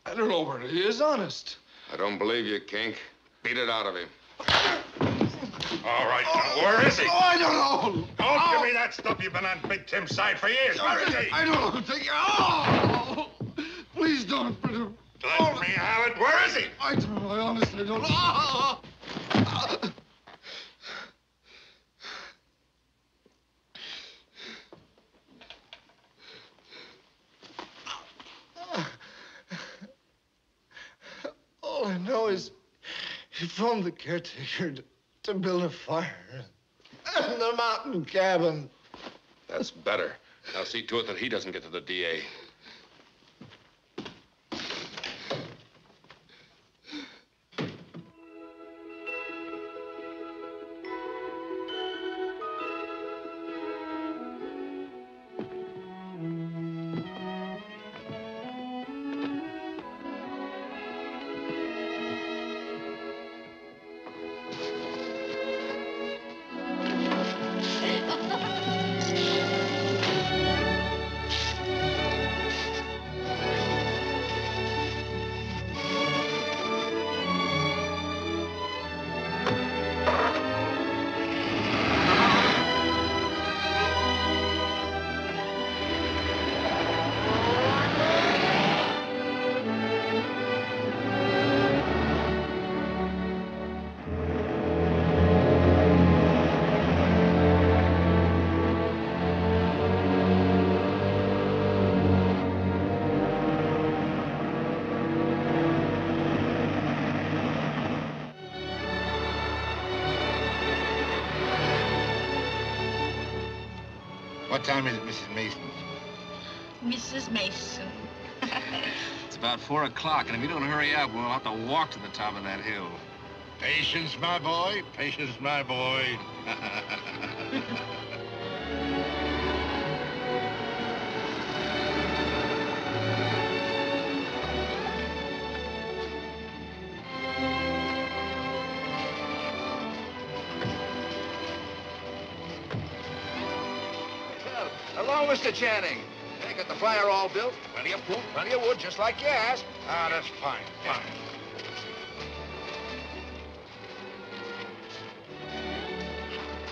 [SPEAKER 4] I don't know where he is, honest.
[SPEAKER 3] I don't believe you, Kink. Beat it out of him.
[SPEAKER 2] All right, now, where is he?
[SPEAKER 11] Oh, I don't know.
[SPEAKER 2] Don't give me oh. that stuff. You've been on Big Tim's side for years. Where is he?
[SPEAKER 11] I don't know. Take Oh! Please don't.
[SPEAKER 2] Let me have it. Where is he?
[SPEAKER 11] I don't know. I honestly don't know. Ah. know is he phoned the caretaker to, to build a fire in the mountain cabin.
[SPEAKER 3] That's better. Now see to it that he doesn't get to the DA.
[SPEAKER 5] Time is it, Mrs. Mason?
[SPEAKER 19] Mrs. Mason. [LAUGHS]
[SPEAKER 12] It's about four o'clock, and if you don't hurry up, we'll have to walk to the top of that hill.
[SPEAKER 5] Patience, my boy. Patience, my boy. [LAUGHS]
[SPEAKER 3] Mr. Channing. They got the fire all built. Plenty of poop, plenty of wood, just like you asked.
[SPEAKER 5] Ah, that's fine, fine.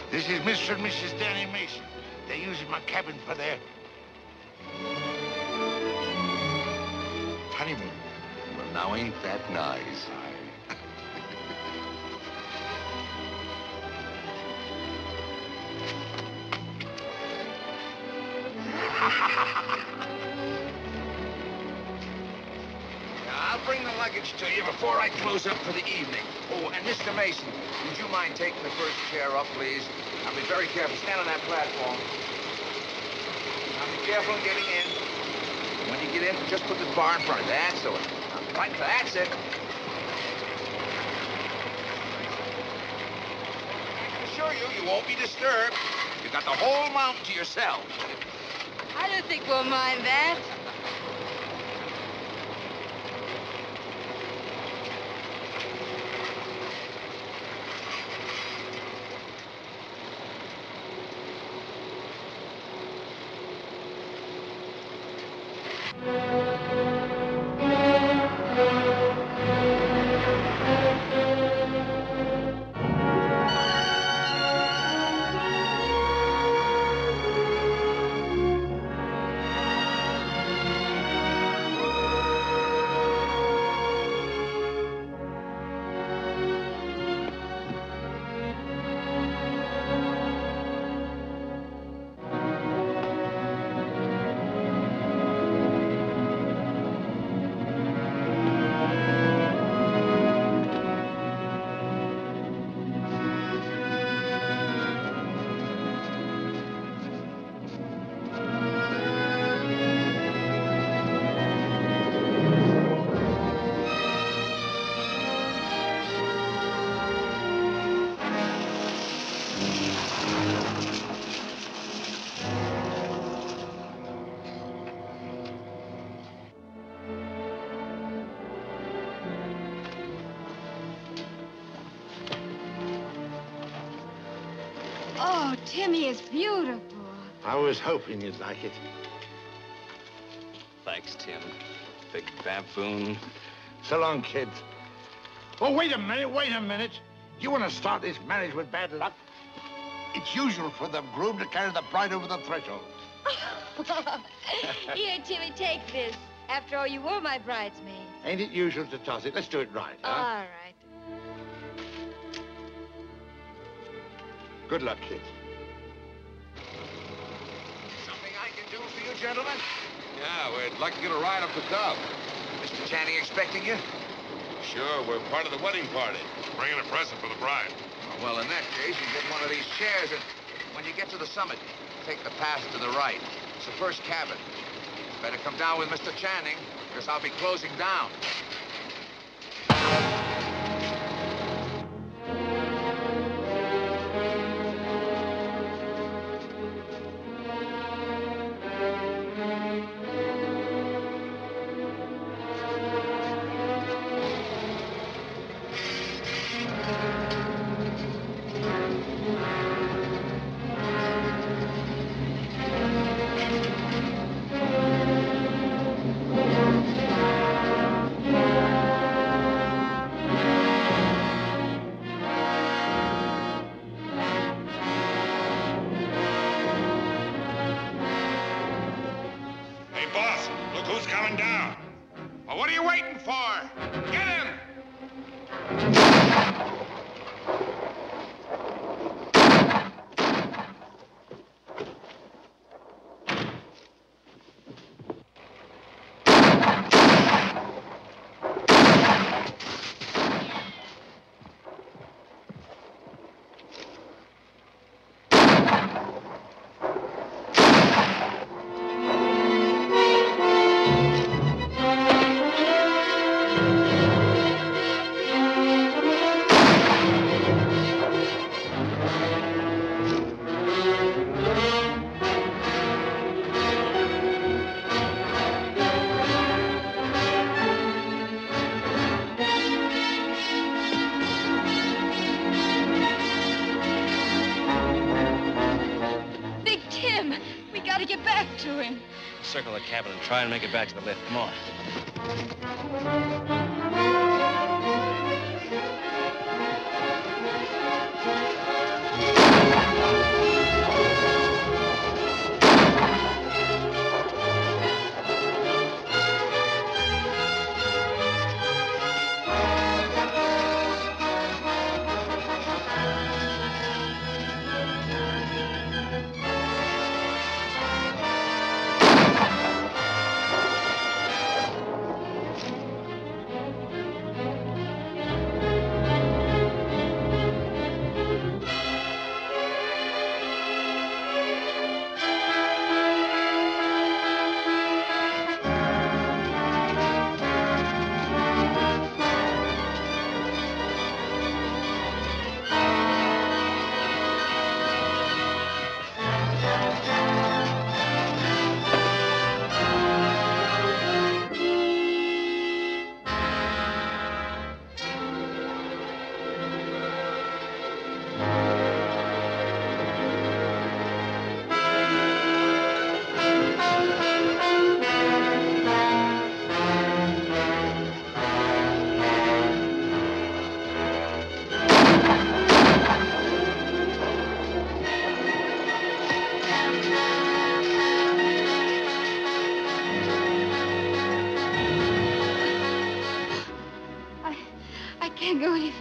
[SPEAKER 5] This is Mr. and Mrs. Danny Mason. They're using my cabin for their honeymoon.
[SPEAKER 3] Well, now ain't that nice?
[SPEAKER 20] I'll bring the luggage to you before I close up for the evening. Oh, and Mr. Mason, would you mind taking the first chair up, please? I'll be very careful. Stand on that platform. Now be careful in getting in. When you get in, just put the bar in front of you. That's the Right, that's it. I assure you, you won't be disturbed. You've got the whole mountain to yourself.
[SPEAKER 21] I don't think we'll mind that.
[SPEAKER 17] Timmy, is beautiful.
[SPEAKER 5] I was hoping you'd like it.
[SPEAKER 12] Thanks, Tim. Big baboon.
[SPEAKER 5] So long, kids. Oh, wait a minute, wait a minute. You want to start this marriage with bad luck? It's usual for the groom to carry the bride over the threshold. [LAUGHS]
[SPEAKER 17] Here, Timmy, take this. After all, you were my bridesmaid.
[SPEAKER 5] Ain't it usual to toss it? Let's do it right, huh?
[SPEAKER 17] All right.
[SPEAKER 5] Good luck, kids.
[SPEAKER 20] Gentlemen?
[SPEAKER 3] Yeah, we'd like to get a ride up the Dove.
[SPEAKER 20] Mr. Channing expecting you?
[SPEAKER 3] Sure, we're part of the wedding party.
[SPEAKER 22] Bringing a present for the bride.
[SPEAKER 20] Oh, well, in that case, you get one of these chairs, and when you get to the summit, take the path to the right. It's the first cabin. Better come down with Mr. Channing, because I'll be closing down.
[SPEAKER 17] Cabin and try and make it back to the lift. Come on.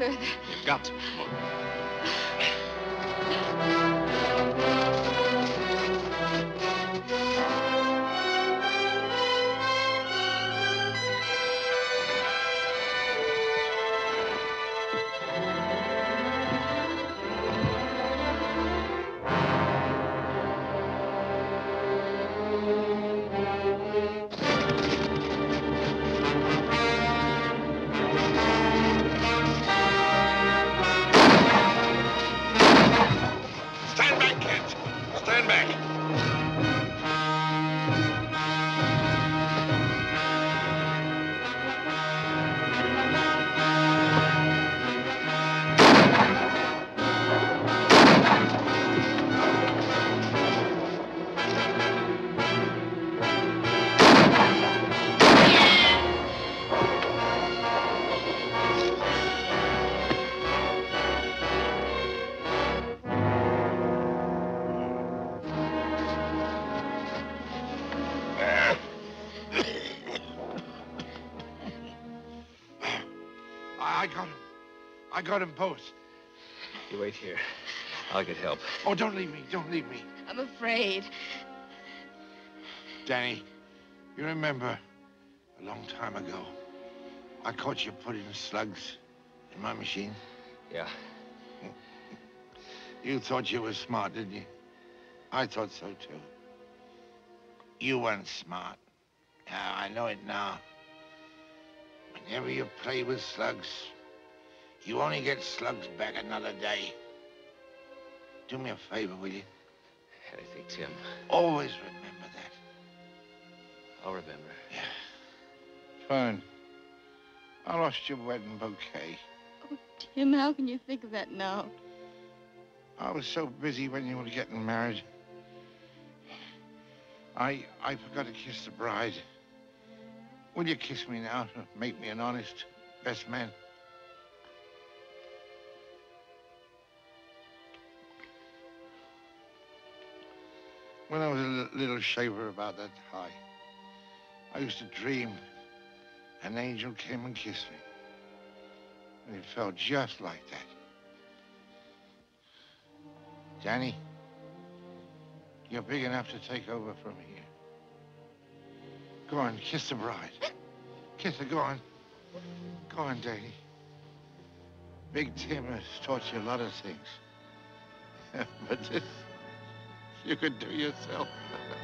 [SPEAKER 23] Further.
[SPEAKER 5] I got him both.
[SPEAKER 12] You wait here. I'll get help.
[SPEAKER 5] Oh, don't leave me. Don't leave me.
[SPEAKER 24] I'm afraid.
[SPEAKER 5] Danny, you remember a long time ago I caught you putting slugs in my machine.
[SPEAKER 14] Yeah. [LAUGHS]
[SPEAKER 5] You thought you were smart, didn't you? I thought so, too. You weren't smart. Yeah, I know it now. Whenever you play with slugs, you only get slugs back another day. Do me a favor, will you?
[SPEAKER 14] Anything, Tim.
[SPEAKER 5] Always remember that.
[SPEAKER 14] I'll remember. Yeah.
[SPEAKER 5] Fern, I lost your wedding bouquet.
[SPEAKER 25] Oh, Tim, how can you think of that now?
[SPEAKER 5] I was so busy when you were getting married. I I forgot to kiss the bride. Will you kiss me now to make me an honest best man? When I was a little shaver about that high, I used to dream an angel came and kissed me. And it felt just like that. Danny, you're big enough to take over from here. Go on, kiss the bride. Kiss her, go on. Go on, Danny. Big Tim has taught you a lot of things. [LAUGHS] but this, you could do yourself. [LAUGHS]